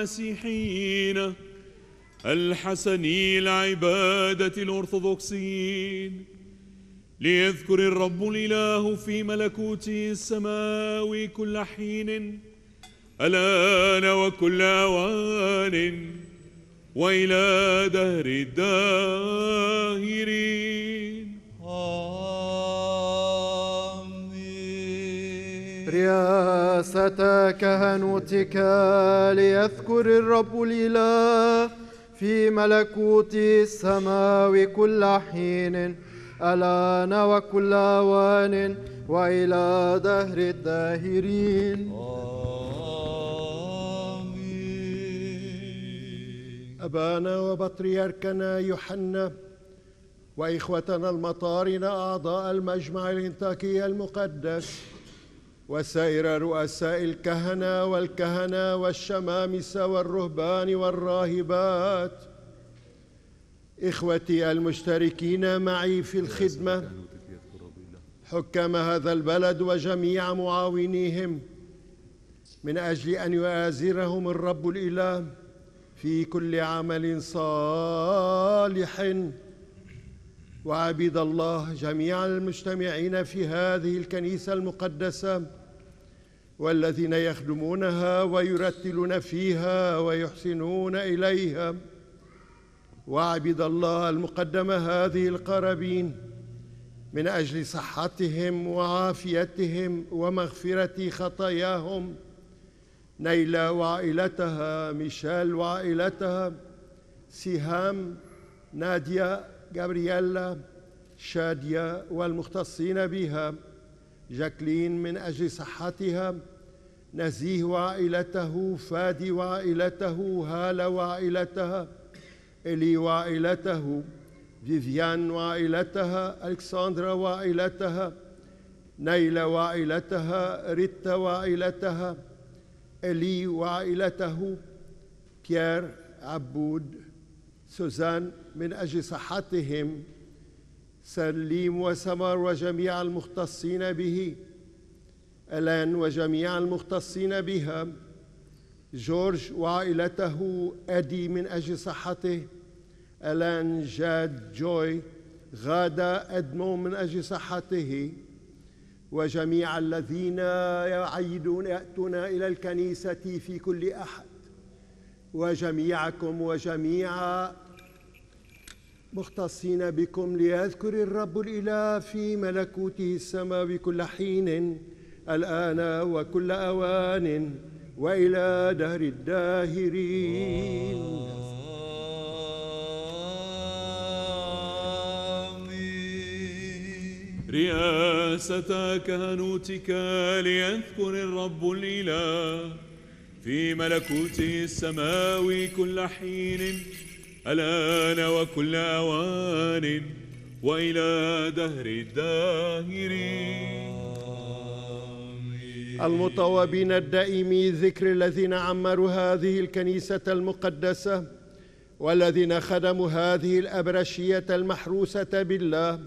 المسيحيين. الحسني العبادة الأرثوذكسيين. ليذكر الرب الإله في ملكوت السماء كل حين الآن وكل أوان وإلى دهر الداهرين. رياسة كهنوتك ليذكر الرب الإله في ملكوت السماء كل حين ألآن وكل أوان وإلى دهر الداهرين. آمين. أبانا وبطريركنا يوحنا وإخوتنا المطارنة أعضاء المجمع الإنطاكي المقدس وسائر رؤساء الكهنة والكهنة والشمامسة والرهبان والراهبات. إخوتي المشتركين معي في الخدمة حكام هذا البلد وجميع معاونيهم من أجل أن يؤازرهم الرب الإله في كل عمل صالح. وعبيد الله جميع المجتمعين في هذه الكنيسة المقدسة والذين يخدمونها ويرتلون فيها ويحسنون إليها. وعبد الله المقدم هذه القرابين من أجل صحتهم وعافيتهم ومغفرة خطاياهم. نيلة وعائلتها ميشيل وعائلتها سهام نادية جابرييلا شادية والمختصين بها. جاكلين من أجل صحتها نزيه وعائلته فادي وعائلته هالة وعائلتها إلي وعائلته فيفيان وعائلتها ألكسندرا وعائلتها نايلة وعائلتها ريتا وعائلتها إلي وعائلته بيير عبود سوزان من أجل صحتهم. سليم وسمر وجميع المختصين به. ألان وجميع المختصين بها. جورج وعائلته أدي من أجل صحته. ألان جاد جوي غادة أدمو من أجل صحته. وجميع الذين يعيدون يأتون إلى الكنيسة في كل أحد. وجميعكم وجميع مختصين بكم ليذكر الرب الإله في ملكوته السماوي كل حين الآن وكل أوان وإلى دهر الداهرين. آمين. رئاسة كهنوتك ليذكر الرب الإله في ملكوت السماوي كل حين. الآن وكل أوان وإلى دهر الداهرين المطوبين الدائمي ذكر الذين عمروا هذه الكنيسة المقدسة والذين خدموا هذه الأبرشية المحروسة بالله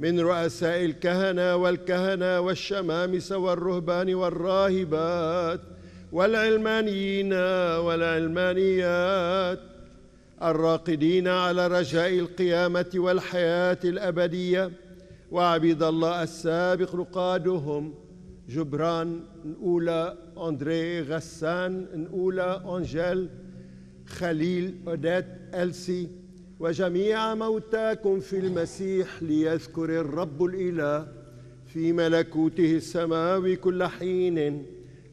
من رؤساء الكهنة والكهنة والشمامس والرهبان والراهبات والعلمانيين والعلمانيات الراقدين على رجاء القيامة والحياة الأبدية. وعبيد الله السابق رقادهم جبران نقولة أندري غسان نقولة أنجيل خليل أوديت ألسي. وجميع موتاكم في المسيح ليذكر الرب الإله في ملكوته السماوي كل حين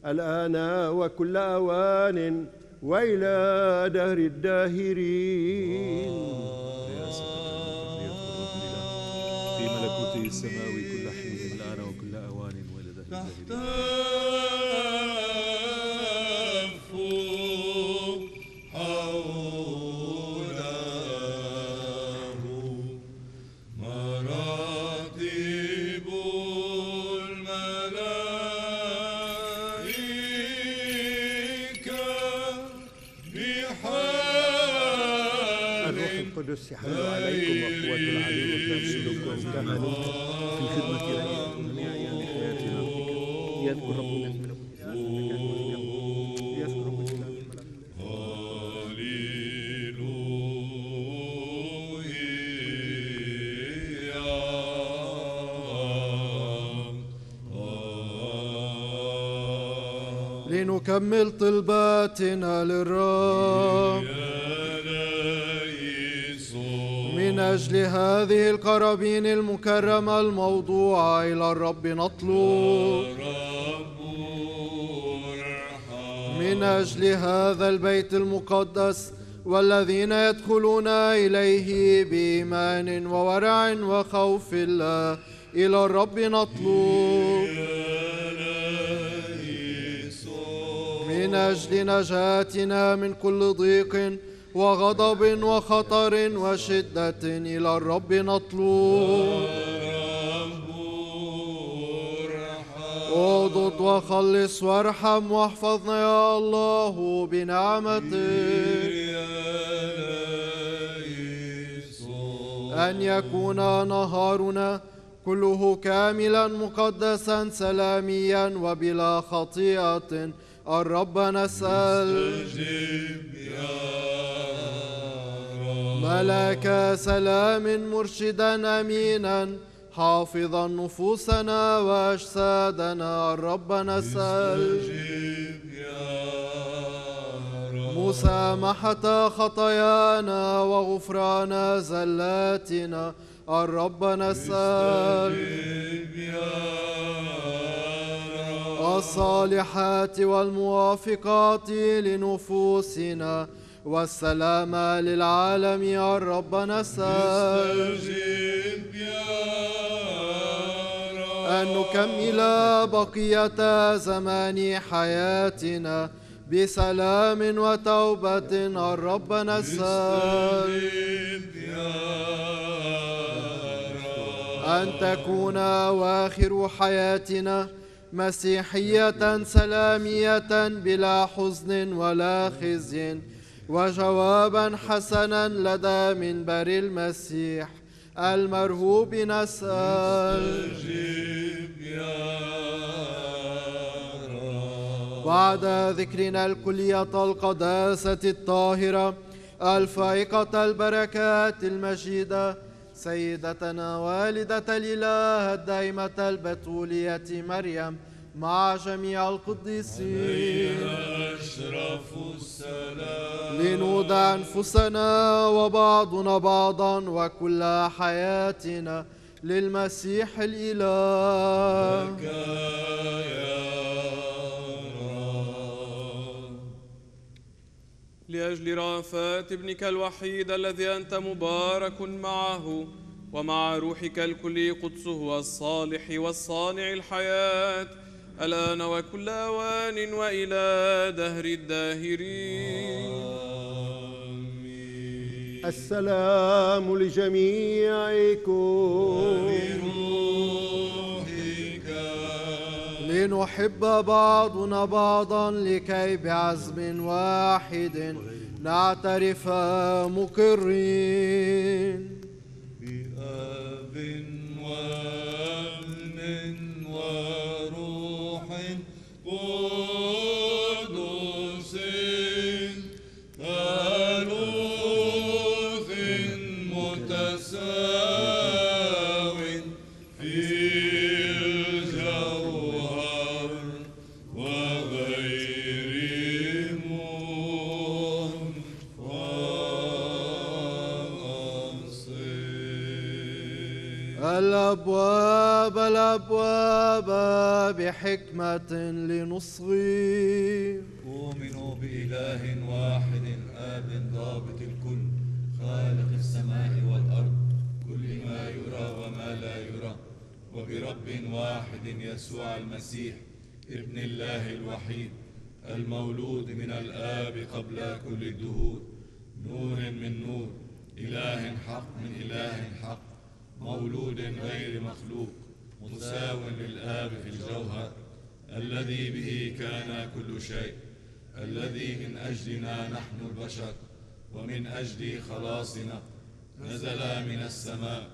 الآن وكل أوان. وإلى دهر الداهرين. في ملكوته السماوي كل حين الآن وكل أوان وإلى دهر الداهرين. القدس يحل عليكم وقوة العلي تمثلكم تهنوا في خدمة جميع أيام حياتنا يذكر ربنا من يذكر ربنا من لنكمل طلباتنا للرب. أجل هذه القرابين المكرمة الموضوعة إلى الرب نطلب. من أجل هذا البيت المقدس والذين يدخلون إليه بإيمان وورع وخوف الله إلى الرب نطلب. من أجل نجاتنا من كل ضيق وغضب وخطر وشدة إلى الرب نطلب. اضد وخلص وارحم واحفظنا يا الله بنعمتك. أن يكون نهارنا كله كاملا مقدسا سلاميا وبلا خطيئة. الرب نسأل. ملاك سلام مرشدا أمينا حافظا نفوسنا وأجسادنا. الرب نسأل. مسامحة خطايانا وغفران زلاتنا. الرب نسأل الصالحات والموافقات لنفوسنا والسلام للعالم يا رب نسأل أن نكمل بقية زمان حياتنا بسلام وتوبة الرب نسأل. أن تكون آخر حياتنا مسيحية سلامية بلا حزن ولا خزي وجوابا حسنا لدى منبر المسيح المرهوب. نسأل. بعد ذكرنا الكلية القداسة الطاهرة الفائقة البركات المجيدة سيدتنا والدة الإله الدائمة البتولية مريم مع جميع القديسين أشرف السلام لنودع أنفسنا وبعضنا بعضا وكل حياتنا للمسيح الإله. لأجل رأفات ابنك الوحيد الذي أنت مبارك معه ومع روحك الكلي قدسه الصالح والصانع الحياة. الآن وكل أوان وإلى دهر الداهرين. السلام لجميعكم. لنحب بعضنا بعضا لكي بعزم واحد نعترف مقرين. بآب وابن الأبواب الأبواب بحكمة لنصغي. أؤمن بإله واحد آب ضابط الكل خالق السماء والأرض كل ما يرى وما لا يرى. وبرب واحد يسوع المسيح ابن الله الوحيد المولود من الآب قبل كل الدهور نور من نور إله حق من إله حق. مولود غير مخلوق مساو للآب في الجوهر الذي به كان كل شيء الذي من أجلنا نحن البشر ومن أجل خلاصنا نزل من السماء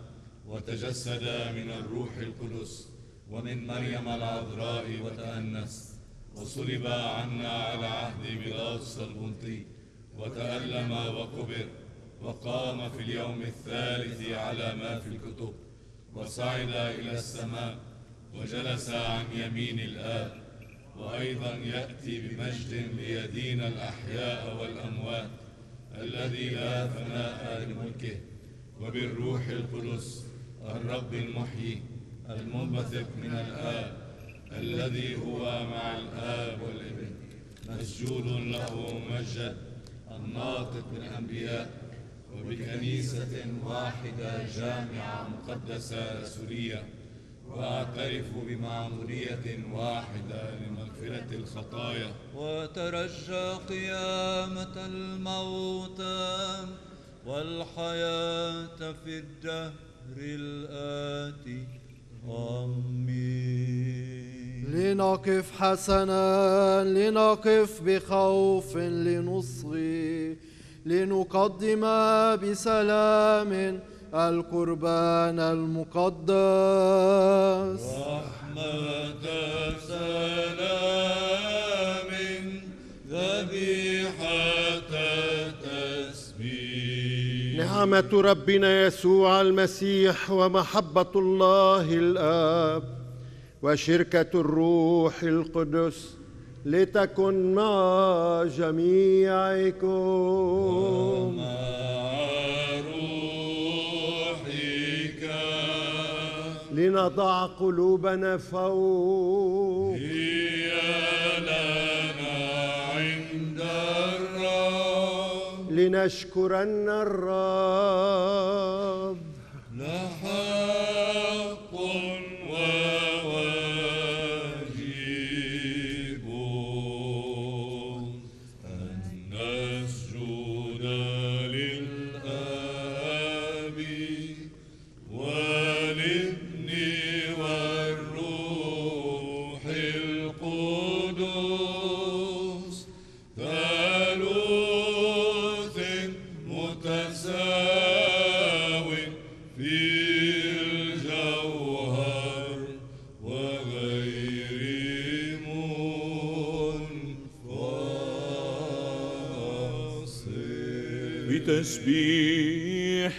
وتجسد من الروح القدس ومن مريم العذراء وتأنس وصلب عنا على عهد بلاطس البنطي وتألم وقبر وقام في اليوم الثالث على ما في الكتب وصعد إلى السماء وجلس عن يمين الآب وأيضا يأتي بمجد ليدين الأحياء والأموات الذي لا فناء لملكه وبالروح القدس الرب المحيي المنبثق من الآب الذي هو مع الآب والإبن مسجود له مجد الناطق بالأنبياء وبكنيسة واحدة جامعة مقدسة رسولية وأعترف بمعمودية واحدة لمغفرة الخطايا. وترجى قيامة الموتى والحياة في الدهر الآتي. آمين. لنقف حسنا لنقف بخوف لنصغي. لنقدم بسلام القربان المقدس. رحمة سلام ذبيحة تسبيح. نعمة ربنا يسوع المسيح ومحبة الله الآب وشركة الروح القدس. لتكن مع جميعكم. روحك لنضع قلوبنا فوق. هي لنا عند الرب لنشكرن الرب. لحق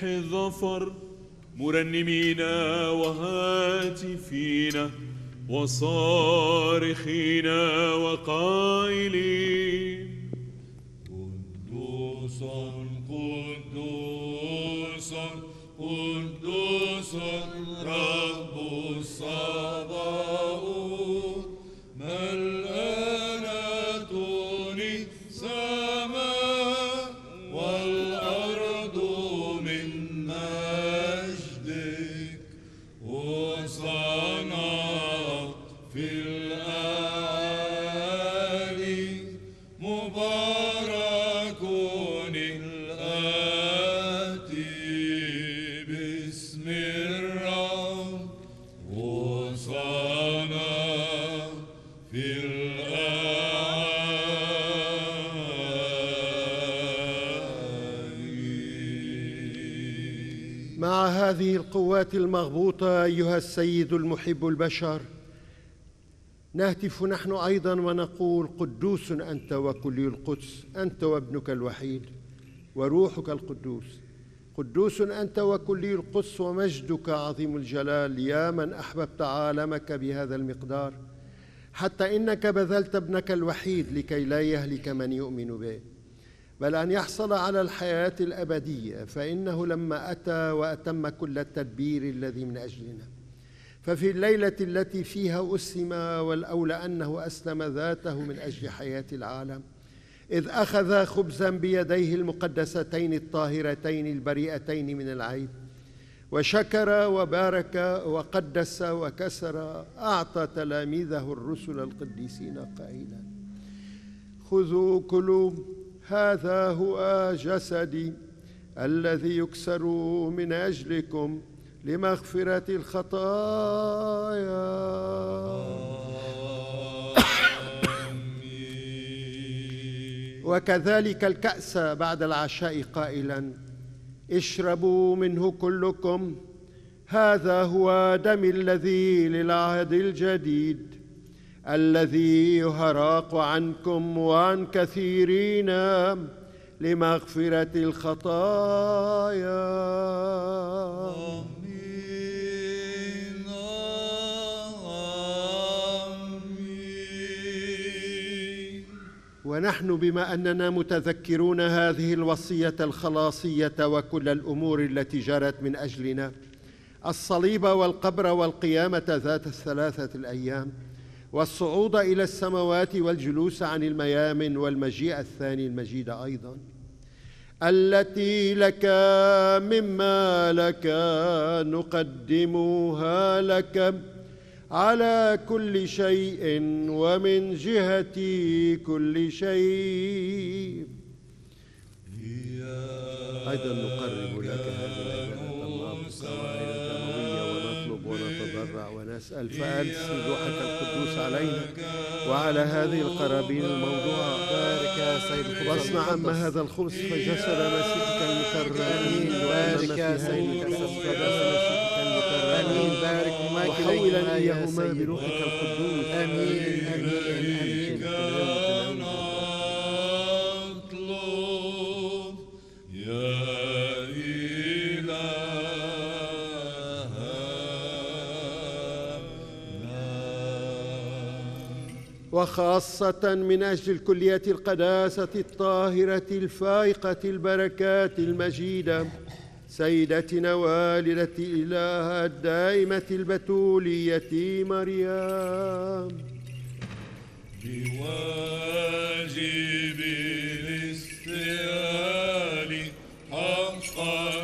الظفر مرنمين وهاتفين وصارخين وقائلين. قدوس قدوس قدوس رب الصباؤوت القوات المغبوطة أيها السيد المحب البشر. نهتف نحن أيضا ونقول قدوس أنت وكلي القدس أنت وابنك الوحيد وروحك القدوس. قدوس أنت وكلي القدس ومجدك عظيم الجلال يا من أحببت عالمك بهذا المقدار. حتى إنك بذلت ابنك الوحيد لكي لا يهلك من يؤمن به بل أن يحصل على الحياة الأبدية فإنه لما أتى وأتم كل التدبير الذي من أجلنا. ففي الليلة التي فيها أسلم والأولى أنه أسلم ذاته من أجل حياة العالم إذ أخذ خبزا بيديه المقدستين الطاهرتين البريئتين من العيب وشكر وبارك وقدس وكسر أعطى تلاميذه الرسل القديسين قائلا خذوا كلوا هذا هو جسدي الذي يكسر من أجلكم لمغفرة الخطايا. وكذلك الكأس بعد العشاء قائلا. اشربوا منه كلكم. هذا هو دم الذي للعهد الجديد. الذي يهراق عنكم وعن كثيرين لمغفرة الخطايا. آمين. آمين. ونحن بما أننا متذكرون هذه الوصية الخلاصية وكل الأمور التي جرت من أجلنا الصليب والقبر والقيامة ذات الثلاثة الأيام. والصعود إلى السماوات والجلوس عن الميامن والمجيء الثاني المجيد أيضا. التي لك مما لك نقدمها لك على كل شيء ومن جهة كل شيء. أيضا نقرب ونسأل فأرسل روحك القدوس علينا وعلى هذه القرابين الموضوعة بارك يا سيد الخبز واصنع أما هذا الخبز فجسد مسيحك المكرم آمين. بارك يا سيد الخبز بارك إياهما سيد بروحك القدوس. آمين. وخاصة من أجل الكلية القداسة الطاهرة الفائقة البركات المجيدة سيدتنا والدة إله الدائمة البتولية مريم. بواجب الاستيال حقا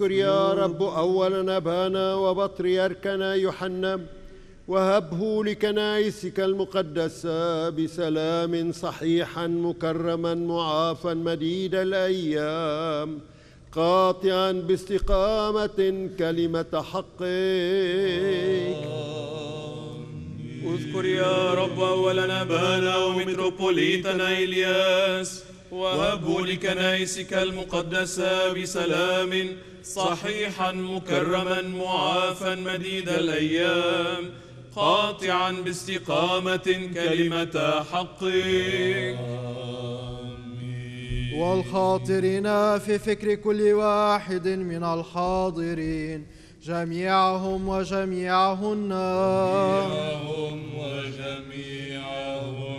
اذكر يا رب. أولا أبانا وبطريركنا يوحنا. وهبه لكنائسك المقدسة بسلام صحيحا مكرما معافا مديد الأيام. قاطعا باستقامة كلمة حقك. اذكر يا رب أولا أبانا ومتروبوليتنا إلياس. وهبه لكنائسك المقدسة بسلام صحيحا مكرما معافا مديد الأيام قاطعا باستقامة كلمة حقك والخاطرين في فكر كل واحد من الحاضرين جميعهم وجميعهن هم وجميعهن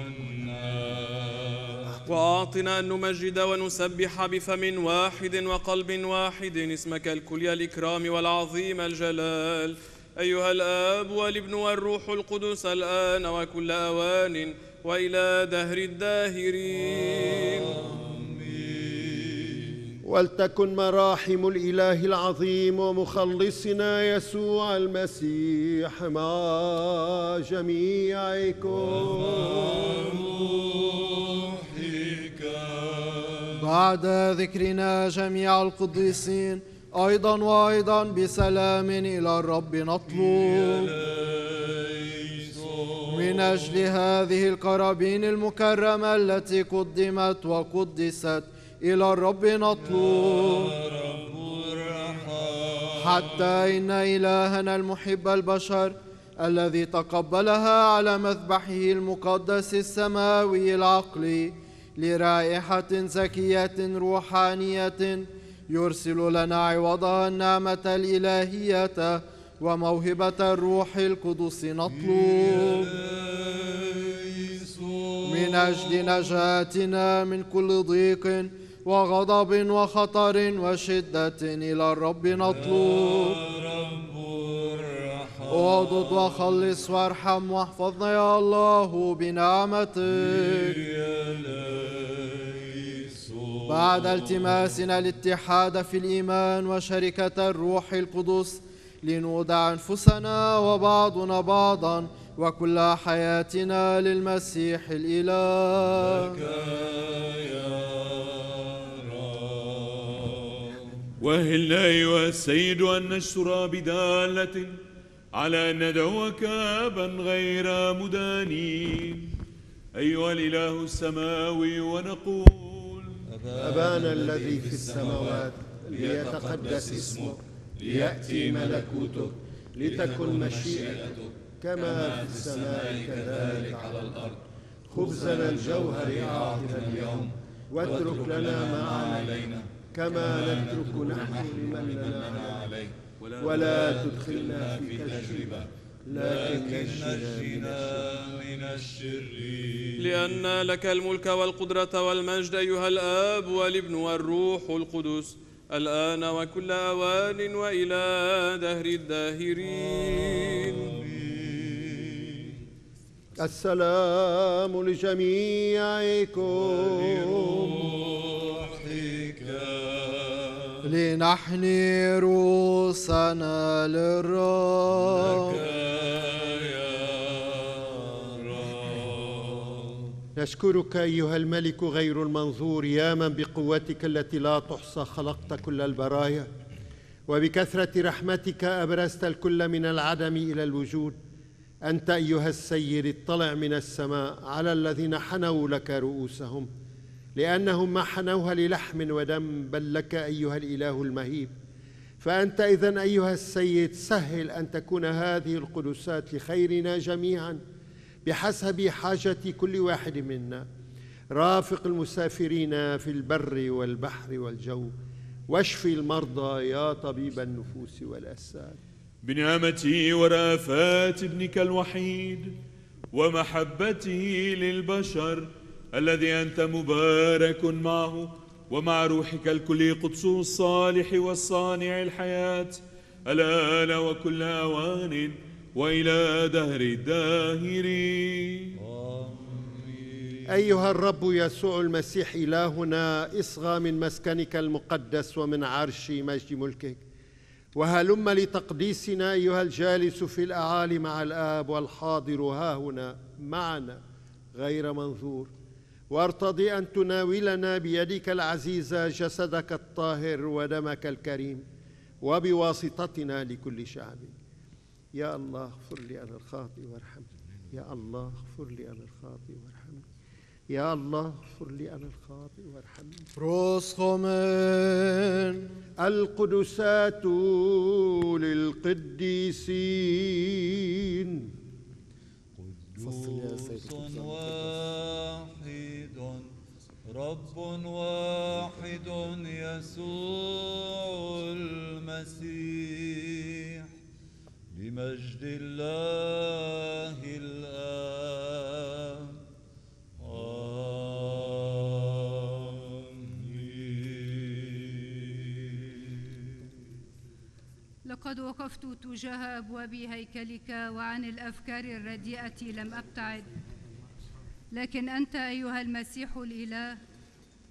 وأعطنا أن نمجد ونسبح بفم واحد وقلب واحد اسمك الكلي الإكرام والعظيم الجلال. أيها الآب والابن والروح القدس الآن وكل أوان وإلى دهر الداهرين. ولتكن مراحم الإله العظيم ومخلصنا يسوع المسيح مع جميعكم. بعد ذكرنا جميع القديسين. أيضا وأيضا بسلام إلى الرب نطلب. من أجل هذه القرابين المكرمة التي قدمت وقدست إلى الرب نطلب. حتى إن إلهنا المحب البشر الذي تقبلها على مذبحه المقدس السماوي العقلي لرائحة زكية روحانية يرسل لنا عوضها النعمة الإلهية وموهبة الروح القدس نطلب من أجل نجاتنا من كل ضيق وغضب وخطر وشدة إلى الرب نطلب. أعضد وخلص وارحم واحفظنا يا الله بنعمتك. بعد التماسنا الاتحاد في الإيمان وشركة الروح القدس لنودع أنفسنا وبعضنا بعضا وكل حياتنا للمسيح الإله. وهلنا أيها السيد أن نشتر بدالة على أن ندعوك أبا غير مدانين أيها الإله السماوي ونقول أبانا الذي في السماوات ليتقدس اسمك ليأتي ملكوتك لتكن مشيئتك كما في السماء كذلك على الأرض. خبزنا الجوهر أعطنا اليوم واترك لنا ما علينا كما نترك نحن لمن لنا عليه ولا تدخلنا في تجربة لكن نجنا من الشرير لأن لك الملك والقدرة والمجد أيها الآب والابن والروح القدس الآن وكل أوان وإلى دهر الداهرين. السلام لجميعكم. لنحني رؤوسنا للرب. نشكرك أيها الملك غير المنظور يا من بقوتك التي لا تحصى خلقت كل البرايا وبكثرة رحمتك أبرزت الكل من العدم إلى الوجود. أنت أيها السيد اطلع من السماء على الذين حنوا لك رؤوسهم. لأنهم ما حنوها للحم ودم بل لك أيها الإله المهيب. فأنت إذا أيها السيد سهل أن تكون هذه القدسات لخيرنا جميعاً بحسب حاجة كل واحد منا. رافق المسافرين في البر والبحر والجو. واشفي المرضى يا طبيب النفوس والأسال بنعمة ورآفات ابنك الوحيد ومحبته للبشر الذي أنت مبارك معه ومع روحك الكلي قدس الصالح والصانع الحياة. الآن وكل أوان وإلى دهر الداهرين أيها الرب يسوع المسيح إلهنا اصغى من مسكنك المقدس ومن عرش مجد ملكك. وهلم لتقديسنا أيها الجالس في الأعالي مع الآب والحاضر ها هنا معنا غير منظور. وارتضي أن تناولنا بيدك العزيزة جسدك الطاهر ودمك الكريم وبواسطتنا لكل شعبك يا الله اغفر لي أنا الخاطئ وارحمني. يا الله اغفر لي أنا الخاطئ وارحمني. يا الله اغفر لي أنا الخاطئ وارحمني. رسخمن القدسات للقديسين. قدوس واحد رب واحد يسوع المسيح بمجد الله الآب آمين. لقد وقفت تجاه أبواب هيكلك وعن الأفكار الرديئة لم أبتعد. لكن أنت أيها المسيح الإله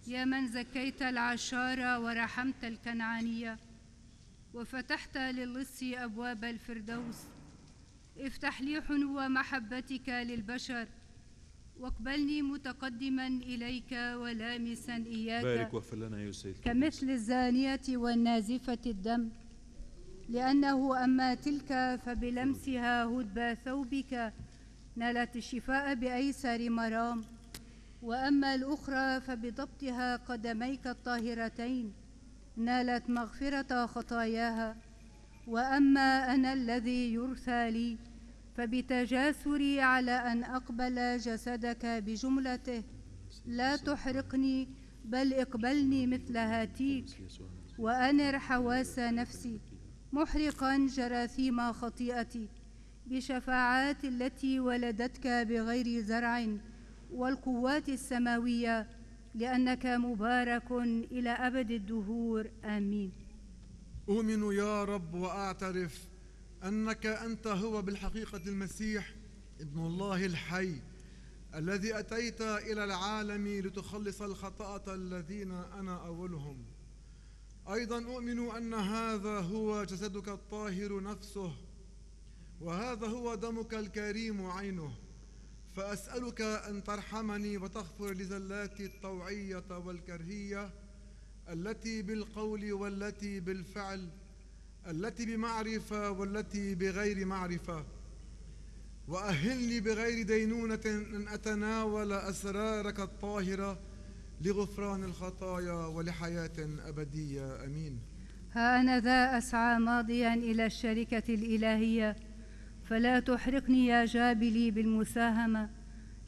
يا من زكيت العشار ورحمت الكنعانية وفتحت للص أبواب الفردوس افتح لي حنو محبتك للبشر واقبلني متقدما إليك ولامسا إياك. بارك واغفر لنا يا سيد كمثل الزانية والنازفة الدم لأنه أما تلك فبلمسها هدب ثوبك نالت الشفاء بأيسر مرام. وأما الأخرى فبضبطها قدميك الطاهرتين. نالت مغفرة خطاياها. وأما أنا الذي يرثى لي فبتجاسري على أن أقبل جسدك بجملته. لا تحرقني بل اقبلني مثل هاتيك. وأنر حواس نفسي محرقا جراثيم خطيئتي. بشفاعات التي ولدتك بغير زرع والقوات السماوية لأنك مبارك إلى أبد الدهور. آمين. أؤمن يا رب وأعترف أنك أنت هو بالحقيقة المسيح ابن الله الحي الذي أتيت إلى العالم لتخلص الخطأة الذين أنا أولهم. أيضا أؤمن أن هذا هو جسدك الطاهر نفسه وهذا هو دمك الكريم عينه. فأسألك أن ترحمني وتغفر لزلاتي الطوعية والكرهية التي بالقول والتي بالفعل التي بمعرفة والتي بغير معرفة. وأهلني بغير دينونة أن أتناول أسرارك الطاهرة لغفران الخطايا ولحياة أبدية. أمين. ها أنا ذا أسعى ماضيا إلى الشركة الإلهية فلا تحرقني يا جابلي بالمساهمة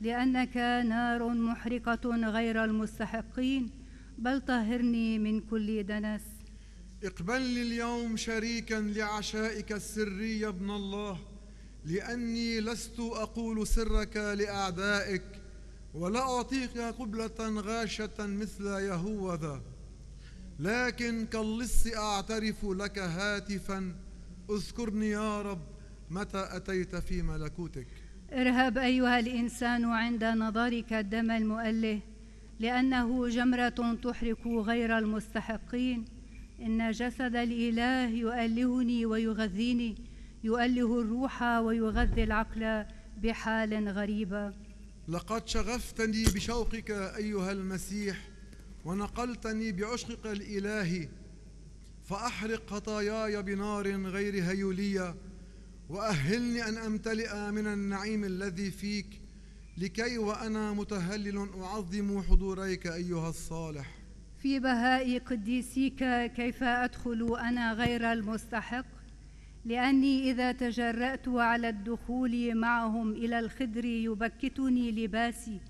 لأنك نار محرقة غير المستحقين بل طهرني من كل دنس. اقبلني اليوم شريكا لعشائك السري يا ابن الله لأني لست أقول سرك لأعدائك ولا أعطيك قبلة غاشة مثل يهوذا. لكن كاللص أعترف لك هاتفا اذكرني يا رب متى أتيت في ملكوتك؟ ارهب أيها الإنسان عند نظرك الدم المؤله لأنه جمرة تحرق غير المستحقين. إن جسد الإله يؤلهني ويغذيني يؤله الروح ويغذي العقل بحال غريبة. لقد شغفتني بشوقك أيها المسيح ونقلتني بعشقك الإلهي فأحرق خطاياي بنار غير هيولية. وأهلني أن أمتلئ من النعيم الذي فيك لكي وأنا متهلل أعظم حضوريك أيها الصالح. في بهاء قديسيك كيف أدخل أنا غير المستحق؟ لأني إذا تجرأت على الدخول معهم إلى الخدر يبكتني لباسي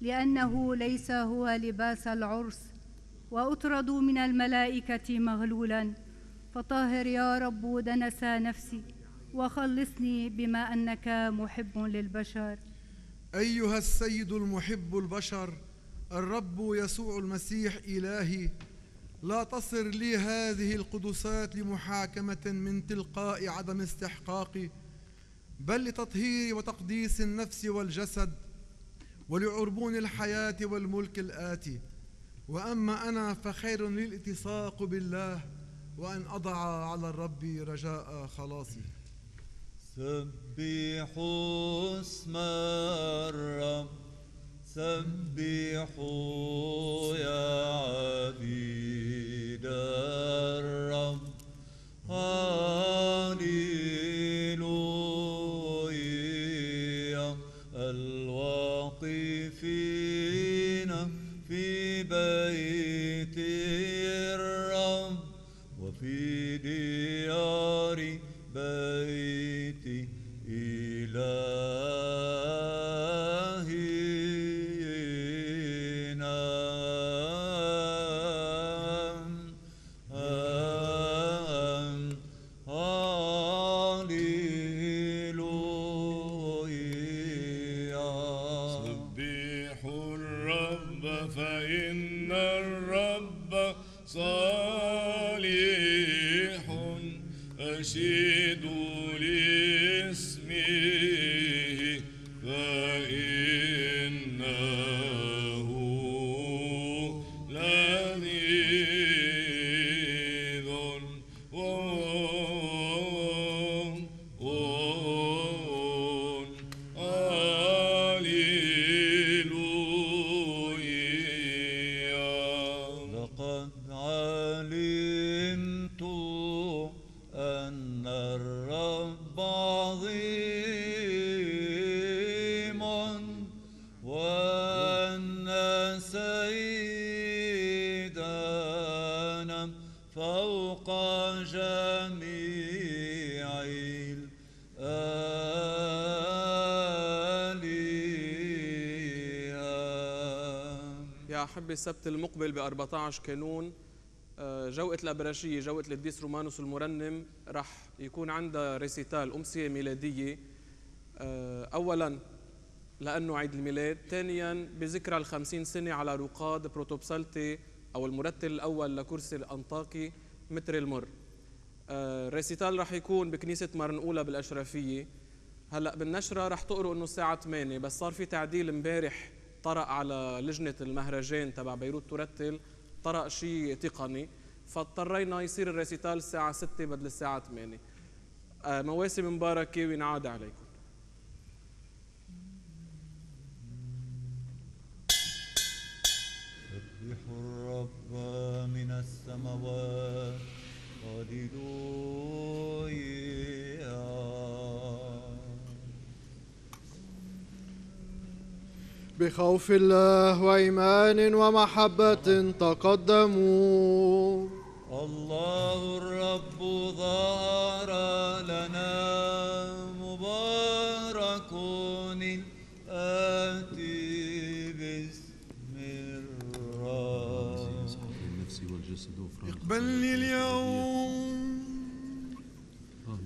لأنه ليس هو لباس العرس. وأطرد من الملائكة مغلولا فطهر يا رب دنس نفسي. وخلصني بما أنك محب للبشر. أيها السيد المحب البشر الرب يسوع المسيح إلهي لا تصر لي هذه القدسات لمحاكمة من تلقاء عدم استحقاقي بل لتطهير وتقديس النفس والجسد ولعربون الحياة والملك الآتي. وأما أنا فخير لي بالله وأن أضع على الرب رجاء خلاصي. سبحوا اسم الرب. سبحوا يا عبيد الرب. هاليلويا الواقفين في بيت الرب. وفي ديار بيت يا أحبة السبت المقبل ب 14 كانون آه، جوقة الأبرشية جوقة القديس رومانوس المرنم رح يكون عندها ريسيتال أمسية ميلادية آه، أولا لأنه عيد الميلاد ثانيا بذكرى الخمسين سنة على رقاد البروتوبسالتي أو المرتل الأول لكرسي الأنطاكي متري المر. آه، الريسيتال رح يكون بكنيسة مار نقولا بالأشرفية. هلأ بالنشرة رح تقروا إنه الساعة 8 بس صار في تعديل امبارح طرأ على لجنة المهرجان تبع بيروت ترتل طرق شيء تقني فاضطرينا يصير الريسيتال الساعة 6 بدل الساعة 8 آه، مواسم مباركة وينعاد عليكم. سبحوا الرب من السماوات هللويا بخوف الله وإيمان ومحبة تقدموا. الله الرب ظهر لنا مبارك آتي باسم الرب. اقبلني اليوم آه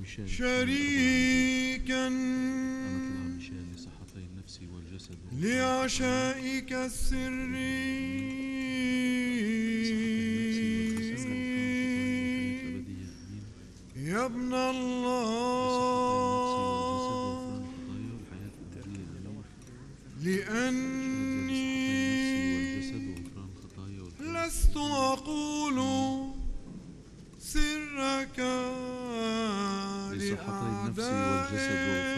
لعشائك السري. يا ابن الله. لأني لست أقول سرك لصحتي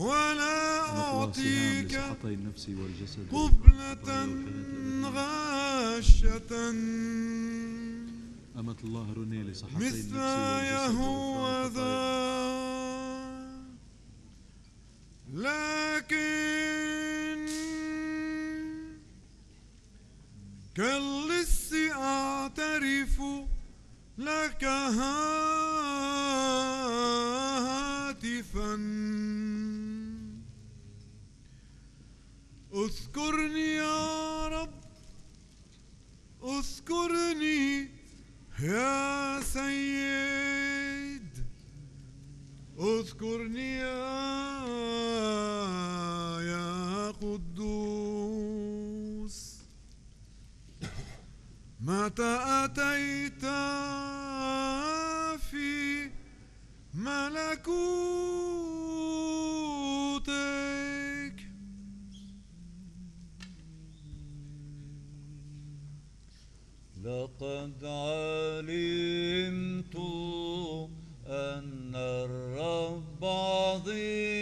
ولا أعطيك لصحتي النفس والجسد قبلة غاشة. أمة الله رني لصحتي النفس يهوذا. لكن كاللص أعترف لك هاتفا اذكرني يا رب اذكرني يا سيد اذكرني يا يا قدوس. متى أتيت في ملكوتك لقد علمت أن الرب عظيم.